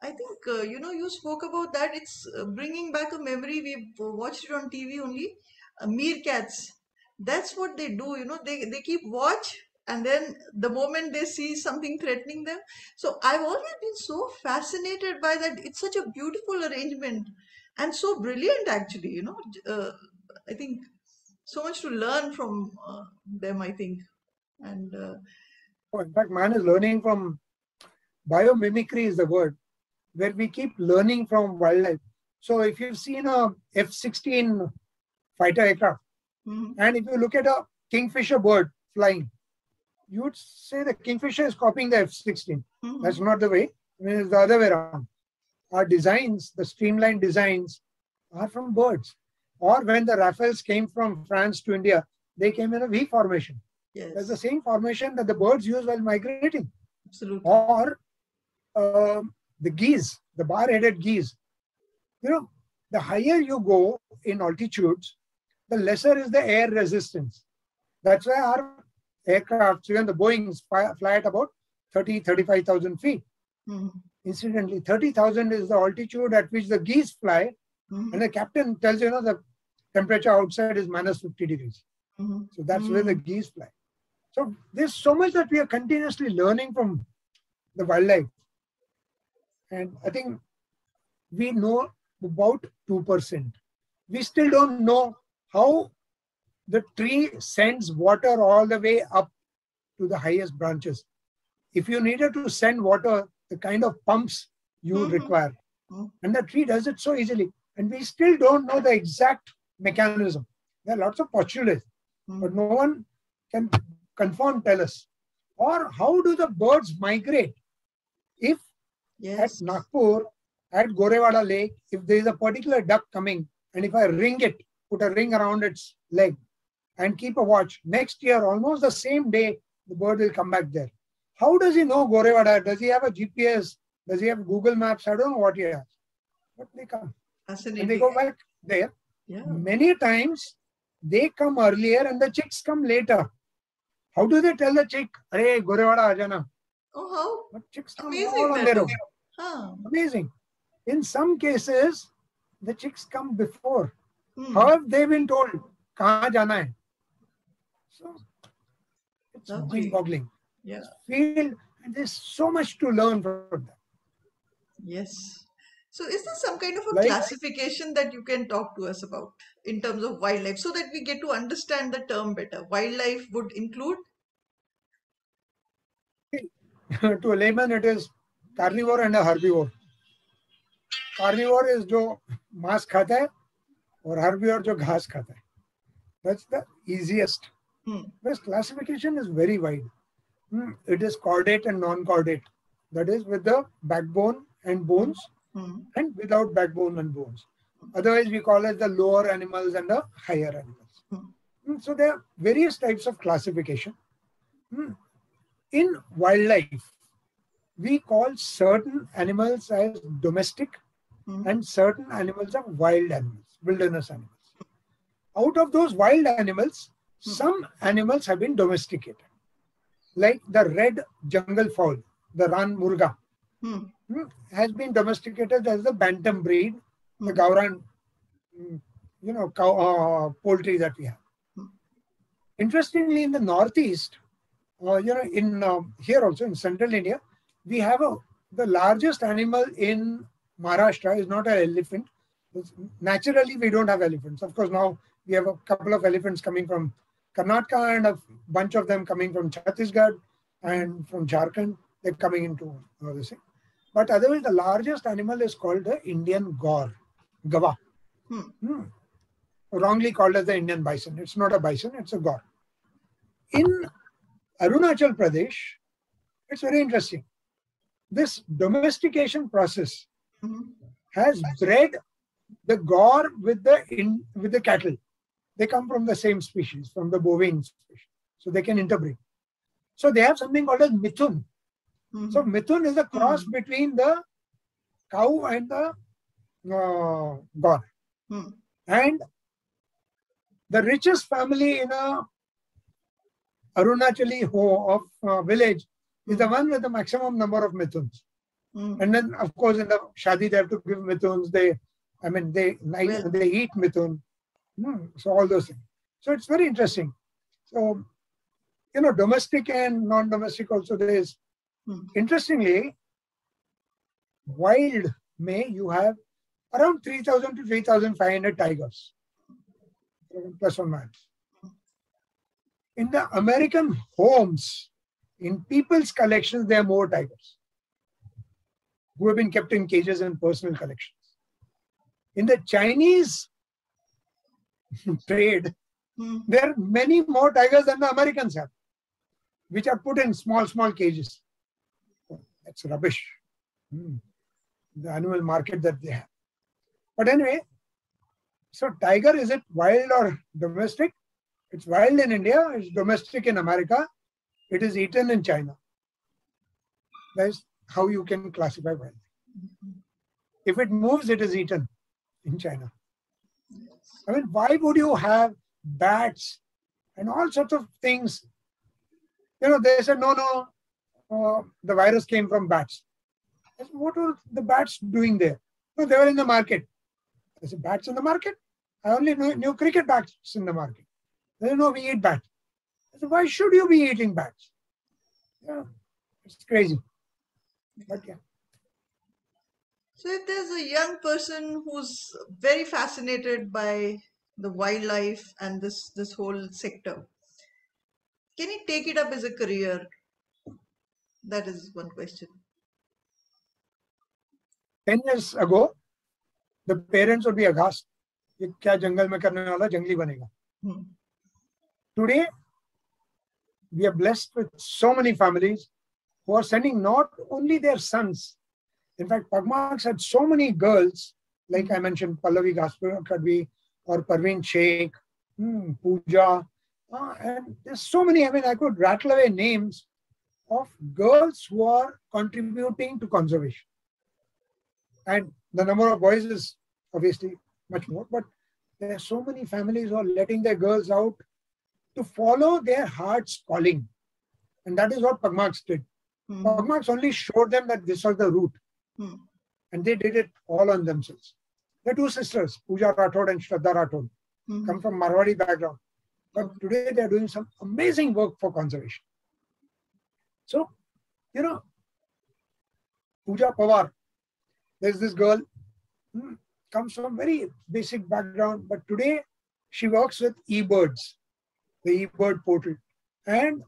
I think uh, you know you spoke about that. It's uh, bringing back a memory. We've uh, watched it on TV only. Uh, meerkats. That's what they do. You know, they they keep watch, and then the moment they see something threatening them. So I've always been so fascinated by that. It's such a beautiful arrangement, and so brilliant. Actually, you know, J- uh, I think so much to learn from uh, them. I think, and uh, Oh, in fact man is learning from biomimicry is the word where we keep learning from wildlife so if you've seen a f-16 fighter aircraft mhm, and if you look at a kingfisher bird flying you would say the kingfisher is copying the f-16 mhm, That's not the way. I mean, it's the other way around. Our designs, the streamlined designs, are from birds. Or when the Rafales came from France to India, they came in a V formation. That's yes, the same formation that the birds use while migrating. absolutely. Or um the geese, the bar-headed geese. You know, the higher you go in altitudes, the lesser is the air resistance. That's why our aircraft, even the Boeings, fly, at about 30, 35,000 feet. Mhm, Incidentally, 30,000 is the altitude at which the geese fly. mhm. And the captain tells you, you know, the temperature outside is minus 50 degrees. Mhm. So that's where the geese fly. So there's so much that we are continuously learning from the wildlife. And I think we know about 2%. We still don't know how the tree sends water all the way up to the highest branches. If you needed to send water, the kind of pumps you would Mhm. require. Mhm. And the tree does it so easily. And we still don't know the exact mechanism. There are lots of postulates, but Mhm. no one can confirm tell us. Or how do the birds migrate? If Yes. at Nagpur, at Gorewada Lake, if there is a particular duck coming, and if I ring it, put a ring around its leg, and keep a watch, next year, almost the same day, the bird will come back there. How does he know Gorewada? Does he have a GPS? Does he have Google Maps? I don't know what he has. But they come. And they go back there. Yeah. Many times they come earlier and the chicks come later. How do they tell the chick, Hey, Gorewada Ajana? Oh, how? But chicks come Amazing all on their own. Huh. Amazing. In some cases, the chicks come before. Hmm. How have they been told? Kahan jana hai? So it's mind-boggling. Yeah. Feel and there's so much to learn from that. Yes. So is there some kind of a Like- classification that you can talk to us about in terms of wildlife so that we get to understand the term better? Wildlife would include to a layman, it is carnivore and a herbivore. Carnivore is जो मांस खाता है और herbivore जो घास खाता है. That's the easiest. Hmm. This classification is very wide. Hmm, It is chordate and non-chordate. That is with the backbone and bones Hmm. and without backbone and bones. Otherwise, we call it the lower animals and the higher animals. Hmm, So there are various types of classification. Hmm. In wildlife, we call certain animals as domestic Hmm. and certain animals are wild animals, wilderness animals. Out of those wild animals, Hmm. some animals have been domesticated, like the red jungle fowl, the ran murga Hmm. hmm, has been domesticated as the bantam breed, the. Gauran, hmm, you know, cow, uh, poultry that we have. Interestingly, in the northeast, uh, you know, in um, here also in central India, we have a the largest animal in Maharashtra is not an elephant. It's- naturally, we don't have elephants. Of course, now we have a couple of elephants coming from Karnataka and a bunch of them coming from Chhattisgarh and from Jharkhand. They're coming into uh, this thing. But otherwise, the largest animal is called the Indian gaur, gawa. Hmm. Hmm. Wrongly called as the Indian bison. It's not a bison, it's a gaur. In Arunachal Pradesh, it's very interesting. This domestication process Mhm. has bred the gaur with the in, with the cattle. They come from the same species, from the bovine species, so they can interbreed. So they have something called as mithun. Mhm. So mithun is a cross between the cow and the uh, gaur. Hmm. And the richest family in a Arunachali ho of uh, village is the one with the maximum number of mithuns. Hmm. And then, of course, in the shadi, they have to give mithuns. They, I mean, they Well- they eat mithun. Hmm, so all those things. So it's very interesting. So, you know, domestic and non-domestic also there is. Hmm. Interestingly, wild may you have around 3,000 to 3,500 tigers, plus or minus. In the American homes, in people's collections, there are more tigers who have been kept in cages in personal collections. In the Chinese trade, Hmm. there are many more tigers than the Americans have, which are put in small, small cages. That's rubbish. Hmm. The animal market that they have. But anyway, so tiger, is it wild or domestic? It's wild in India, it's domestic in America, it is eaten in China. That's how you can classify wild. If it moves, it is eaten in China. I mean, why would you have bats and all sorts of things? You know, they said, no, no, uh, the virus came from bats. Said, what were the bats doing there? No, they were in the market. I said, bats in the market? I only knew, knew cricket bats in the market. They didn't know we eat bats. I said, why should you be eating bats? Yeah, it's crazy. But yeah. So if there's a young person who's very fascinated by the wildlife and this this whole sector, can he take it up as a career? That is one question. 10 years ago, the parents would be aghast. ये hmm. Today, we are blessed with so many families who are sending not only their sons. In fact, Pugmarks had so many girls, like I mentioned, Pallavi Gaspar or Parveen Sheikh, hmm, Pooja, uh, and there's so many. I mean, I could rattle away names of girls who are contributing to conservation and the number of boys is obviously much more but there are so many families who are letting their girls out to follow their heart's calling. And that is what Pugmarks did. Pugmarks only showed them that this was the route. Hmm. And they did it all on themselves. They're two sisters, Pooja Rathod and Shraddha Rathod, Mhm. come from Marwadi background. But today they're doing some amazing work for conservation. So, you know, Pooja Pawar, there's this girl, hmm, comes from very basic background, but today she works with eBirds, the eBird portal. And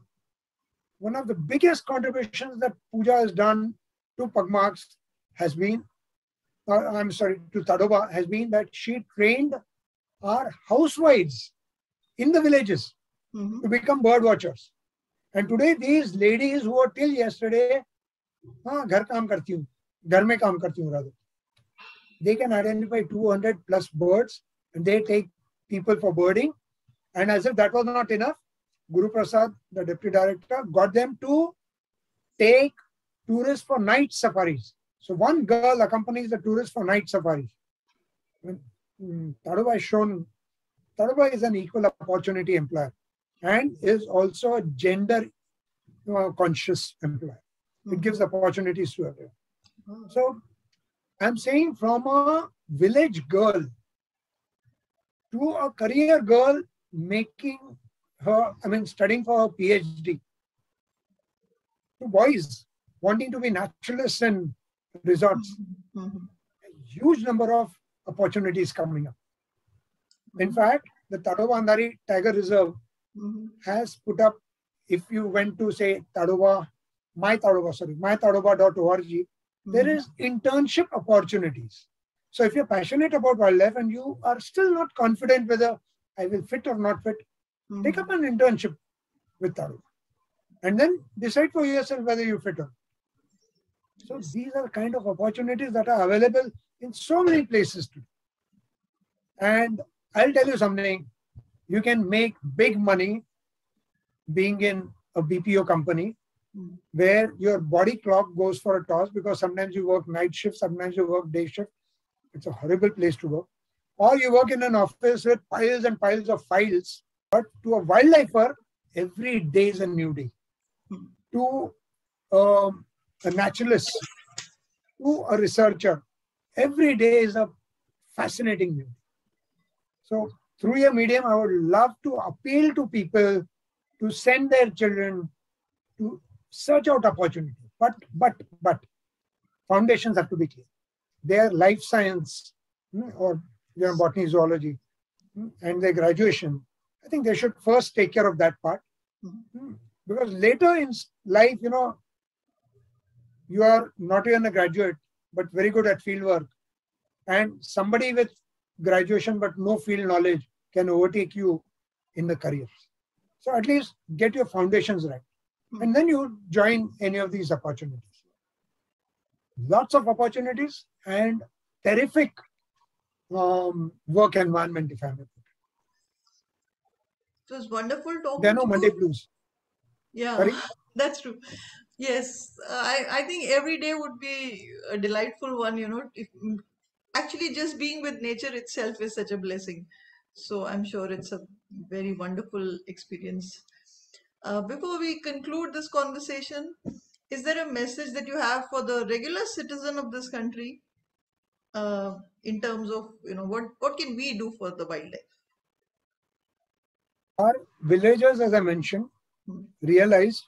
one of the biggest contributions that Pooja has done to Pugmarks has been, uh, I'm sorry, to Tadoba has been that she trained our housewives in the villages Mhm. to become bird watchers. And today these ladies वो till yesterday हाँ घर काम करती हूँ घर में काम करती हूँ Radho they can identify 200 plus birds and they take people for birding and as if that was not enough Guru Prasad, the deputy director, got them to take tourists for night safaris. So one girl accompanies the tourists for night safaris. Hmm, Tadoba is shown, Tadoba is an equal opportunity employer and is also a gender conscious employer. It hmm. gives opportunities to everyone. Oh. So I'm saying from a village girl to a career girl making her, I mean, studying for her PhD, to boys wanting to be naturalists and resorts, Mhm. a huge number of opportunities coming up. In fact, the Tadoba Andhari Tiger Reserve Mhm. has put up, if you went to say Tadoba, my Tadoba, sorry, mytadoba.org, there Mhm. is internship opportunities. So if you're passionate about wildlife and you are still not confident whether I will fit or not fit, take Mhm. up an internship with Tadoba. And then decide for yourself whether you fit or not. So these are kind of opportunities that are available in so many places today. And I'll tell you something, you can make big money being in a BPO company Mm. where your body clock goes for a toss because sometimes you work night shift, sometimes you work day shift. It's a horrible place to work. Or you work in an office with piles and piles of files. But to a wildlifer, every day is a new day. Mm. To um, a naturalist, to a researcher, every day is a fascinating new day. So through your medium, I would love to appeal to people to send their children to search out opportunity. But but but foundations have to be clear. Their life science hmm, or you know, botany zoology hmm, and their graduation, I think they should first take care of that part. Hmm, Because later in life, you know, you are not even a graduate, but very good at field work. And somebody with graduation but no field knowledge can overtake you in the career. So at least get your foundations right. And then you join any of these opportunities. Lots of opportunities and terrific um, work environment, if I may put it. It was wonderful talking There are no to Monday blues. Yeah, Sorry? that's true. Yes, I, I think every day would be a delightful one, you know. If, actually, just being with nature itself is such a blessing. So I'm sure it's a very wonderful experience. Uh, before we conclude this conversation, is there a message that you have for the regular citizen of this country? Uh, in terms of you know what what can we do for the wildlife? Our villagers, as I mentioned, Hmm. realized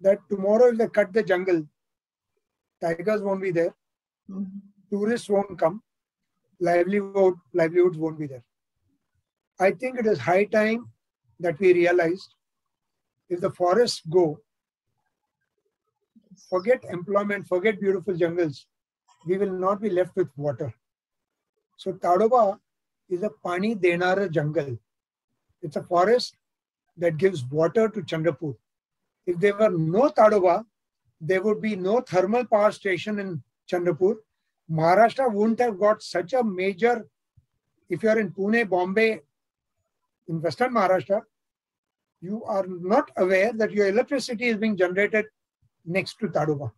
that tomorrow if they cut the jungle, tigers won't be there, Mhm. tourists won't come, livelihood livelihoods won't be there. I think it is high time that we realized if the forests go, forget employment, forget beautiful jungles, we will not be left with water. So Tadoba is a pani denara jungle. It's a forest that gives water to Chandrapur. If there were no Tadoba, there would be no thermal power station in Chandrapur. Maharashtra wouldn't have got such a major, if you are in Pune, Bombay, in Western Maharashtra, you are not aware that your electricity is being generated next to Tadoba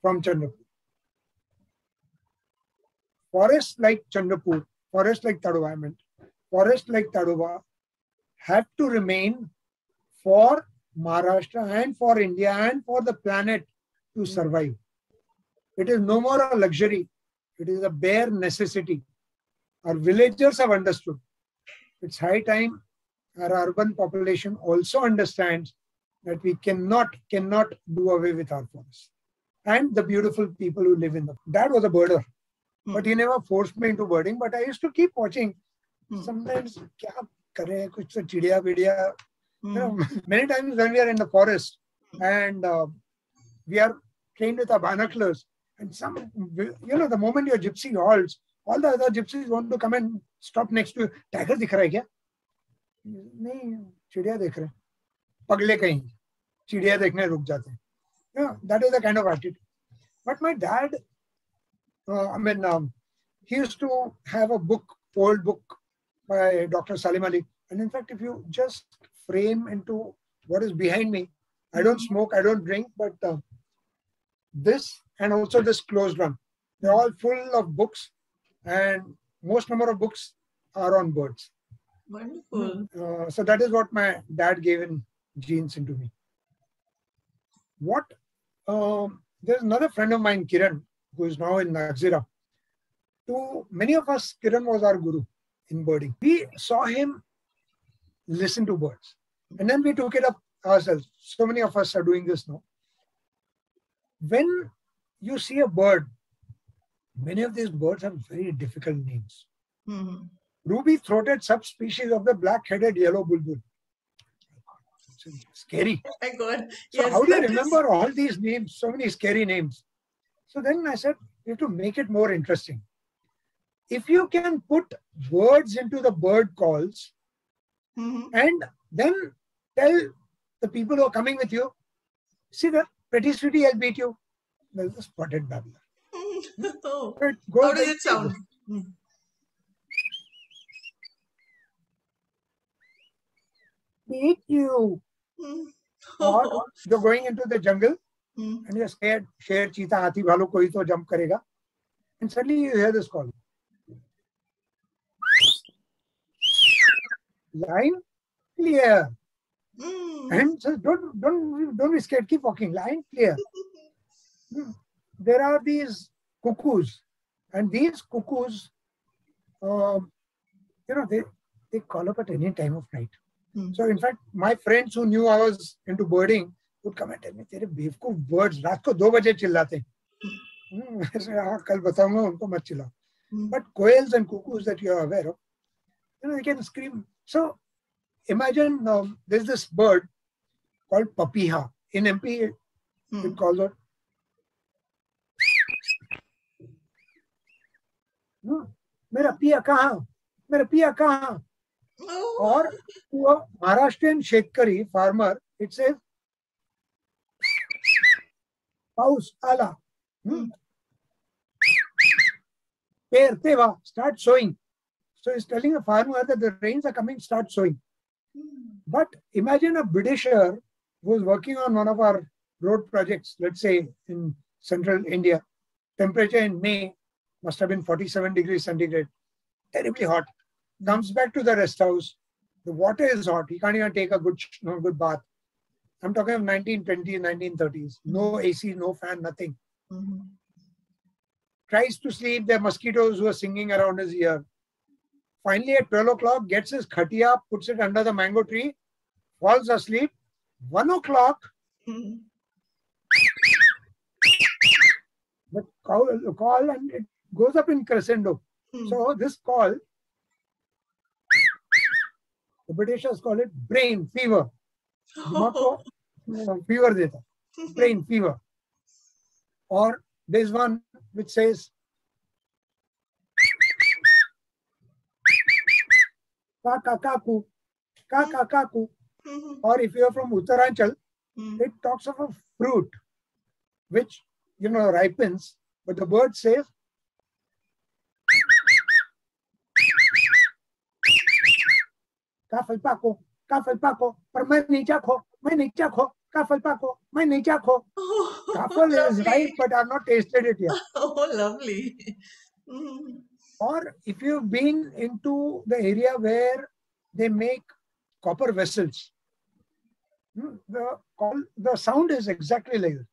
from Chandrapur. Forests like Chandrapur, forests like Tadoba, I meant, forests like Tadoba have to remain for Maharashtra and for India and for the planet to survive. It is no more a luxury, it is a bare necessity. Our villagers have understood. It's high time our urban population also understands that we cannot cannot do away with our forests and the beautiful people who live in them. That was a birder, hmm. but he never forced me into birding. But I used to keep watching. Hmm. Sometimes, kya kare, kuch to chidiya bidiya. You know, hmm. many times when we are in the forest and uh, we are trained with our binoculars, and some, you know, the moment your gypsy halts, all the other gypsies want to come and stop next to you. Tiger दिख रहा है क्या? नहीं चिड़िया देख रहे हैं पगले कहीं चिड़िया देखने रुक जाते हैं yeah, that is the kind of attitude but my dad uh, i mean um, he used to have a book old book by dr salim ali and in fact if you just frame into what is behind me i don't smoke i don't drink but uh, this and also this closed one they're all full of books and most number of books are on birds Wonderful. uh, so that is what my dad gave in genes into me. What? Um, there's another friend of mine, Kiran, who is now in Nagzira. To many of us, Kiran was our guru in birding. We saw him listen to birds, and then we took it up ourselves. So many of us are doing this now. When you see a bird, many of these birds have very difficult names Mhm. ruby-throated subspecies of the black-headed yellow bulbul. Scary. Oh my God. So Yes, how do you remember all these names? So many scary names. So then I said, we have to make it more interesting. If you can put words into the bird calls Mhm. and then tell the people who are coming with you, see the pretty sweetie, I'll beat you. there's a spotted babbler. oh. How does it sound? Hmm. Eat you. और जो going into the jungle and you scared शेर चीता हाथी भालू कोई तो jump करेगा and suddenly you hear this call line clear and don't don't don't be scared keep walking line clear there are these cuckoos and these cuckoos um, you know they they call up at any time of night Hmm. so in fact my friends who knew i was into birding would come and tell me तेरे बेवकूफ birds रात को दो बजे चिल्लाते हैं Hmm, ऐसे हाँ कल बताऊंगा उनको मत चिल्लाओ Mm. but quails and cuckoos that you are aware of, you know, they can scream. So imagine um, there's this bird called papiha. In MP, Mm. it calls out. मेरा पिया कहा मेरा पिया कहा और वो महाराष्ट्र शेतकरी फार्मर इट्स ए पाउस आला start sowing so is telling farmer that the rains are coming start sowing but imagine a Britisher who is working on one of our road projects let's say in central India temperature in May must have been 47 degrees centigrade, terribly hot. Comes back to the rest house. The water is hot. He can't even take a good, no good bath. I'm talking of 1920s, 1930s. No AC, no fan, nothing. Mhm. tries to sleep. There are mosquitoes who are singing around his ear. Finally, at 12 o'clock, gets his khatia, puts it under the mango tree, falls asleep. 1 o'clock, Mhm. the call, call and it goes up in crescendo. Mm. So this call, the Britishers call it brain fever. Oh. fever data, brain fever. Or there's one which says, kakakaku, kakakaku. Mm-hmm. Or if you're from Uttaranchal, mm. it talks of a fruit which, you know, ripens, but the bird says, काफल पाको काफल पाको पर मैं नहीं चाखो मैं नहीं चाखो काफल पाको मैं नहीं चाखो काफल is right but I not tasted it yet oh lovely or if you've been into the area where they make copper vessels the call the sound is exactly like this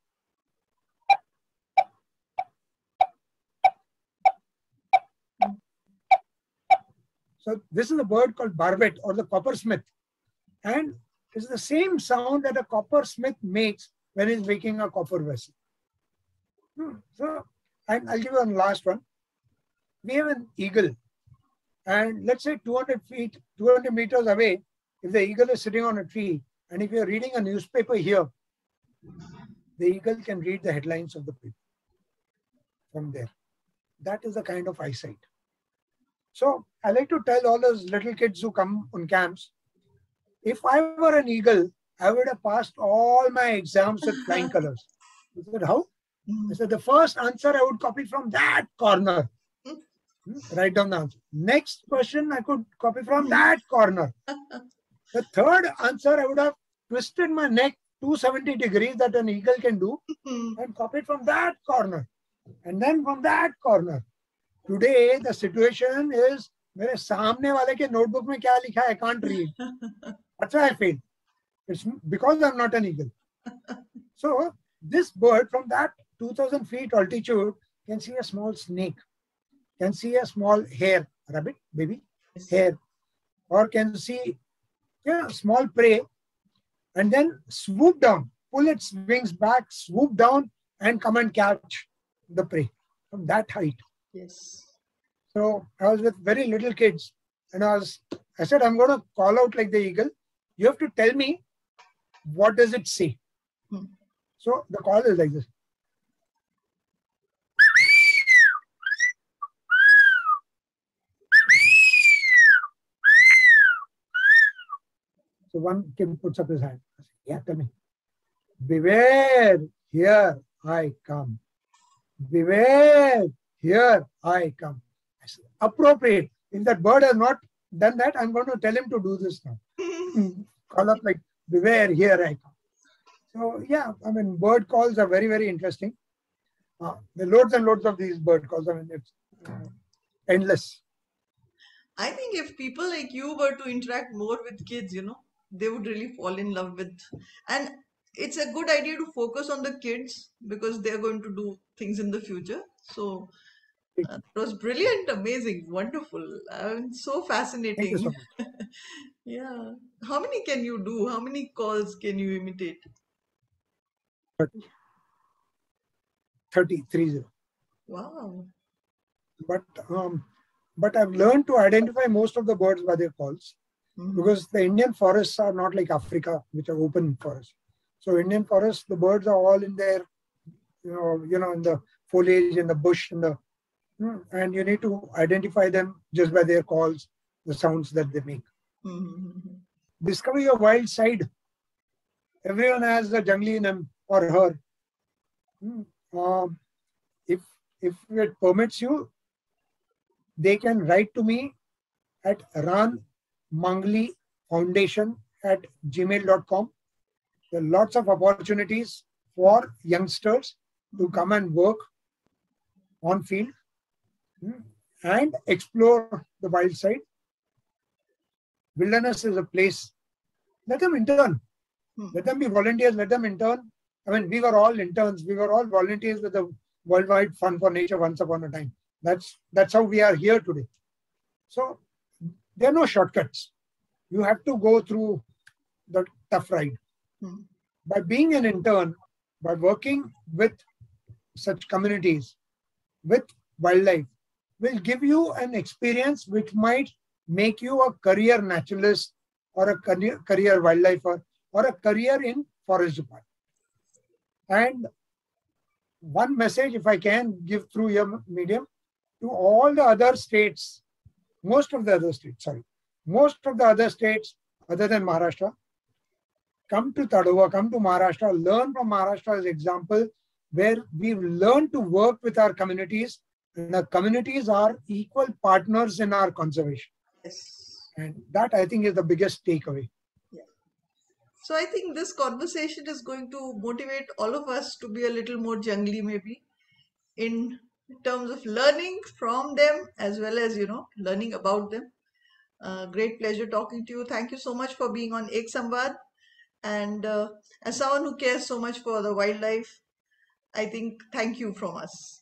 So this is a bird called barbet or the coppersmith, and it's the same sound that a coppersmith makes when he's making a copper vessel. Hmm, So, and I'll give you one last one. We have an eagle. And let's say 200 feet 200 meters away if the eagle is sitting on a tree and if you're reading a newspaper here the eagle can read the headlines of the paper from there. That is the kind of eyesight so i like to tell all those little kids who come on camps if i were an eagle i would have passed all my exams with flying colors I said how. I said, the first answer I would copy from that corner. Hmm, Write down the answer. Next question I could copy from that corner. The third answer I would have twisted my neck 270 degrees that an eagle can do and copied from that corner. And then from that corner Today the situation is मेरे सामने वाले के notebook में क्या लिखा है I can't read. That's why I failed. It's because I'm not an eagle. So this bird from that 2000 feet altitude can see a small snake, can see a small hare, rabbit, baby, hare, or can see yeah, small prey, and then swoop down, pull its wings back, swoop down, and come and catch the prey from that height. Yes. So I was with very little kids, and I was I said, I'm going to call out like the eagle. You have to tell me what does it say. Hmm. So the call is like this. So one kid puts up his hand. I say, yeah, tell me. Beware, here I come. Beware, here I come. I said, appropriate. If that bird has not done that, I'm going to tell him to do this now. Call up like, beware, here I come. So yeah, I mean, bird calls are very, very interesting. Uh, there are loads and loads of these bird calls. I mean, it's uh, endless. I think if people like you were to interact more with kids, you know, they would really fall in love with. And it's a good idea to focus on the kids because they're going to do things in the future. So it was brilliant, amazing, wonderful, and so fascinating. so. Yeah. How many can you do? How many calls can you imitate? 30, 30. Wow. But um, but I've learned to identify most of the birds by their calls Mhm. because the Indian forests are not like Africa, which are open forests. So Indian forests, the birds are all in there, you know, you know, in the foliage, in the bush, in the, and you need to identify them just by their calls, the sounds that they make. Mhm. Discover your wild side. Everyone has the jungly in him or her. Mm, um, if if it permits you, they can write to me at Ran Mangli Foundation at gmail.com. There are lots of opportunities for youngsters to come and work on field and explore the wild side. Wilderness is a place. Let them intern. Hmm. Let them be volunteers. Let them intern. I mean, we were all interns. We were all volunteers with the worldwide fund for nature once upon a time. That's that's how we are here today. So there are no shortcuts. You have to go through the tough ride. Hmm. By being an intern, by working with such communities, with wildlife, will give you an experience which might make you a career naturalist or a career, career wildlifer or a career in forest department. And one message, if I can give through your medium, to all the other states, most of the other states, sorry, most of the other states other than Maharashtra, come to Tadoba, come to Maharashtra, learn from Maharashtra as example, where we've learned to work with our communities, the communities are equal partners in our conservation. Yes. And that I think is the biggest takeaway. So I think this conversation is going to motivate all of us to be a little more jungly, maybe, in terms of learning from them as well as you know learning about them. Uh, great pleasure talking to you. Thank you so much for being on Ek Samvaad. And uh, as someone who cares so much for the wildlife, I think thank you from us.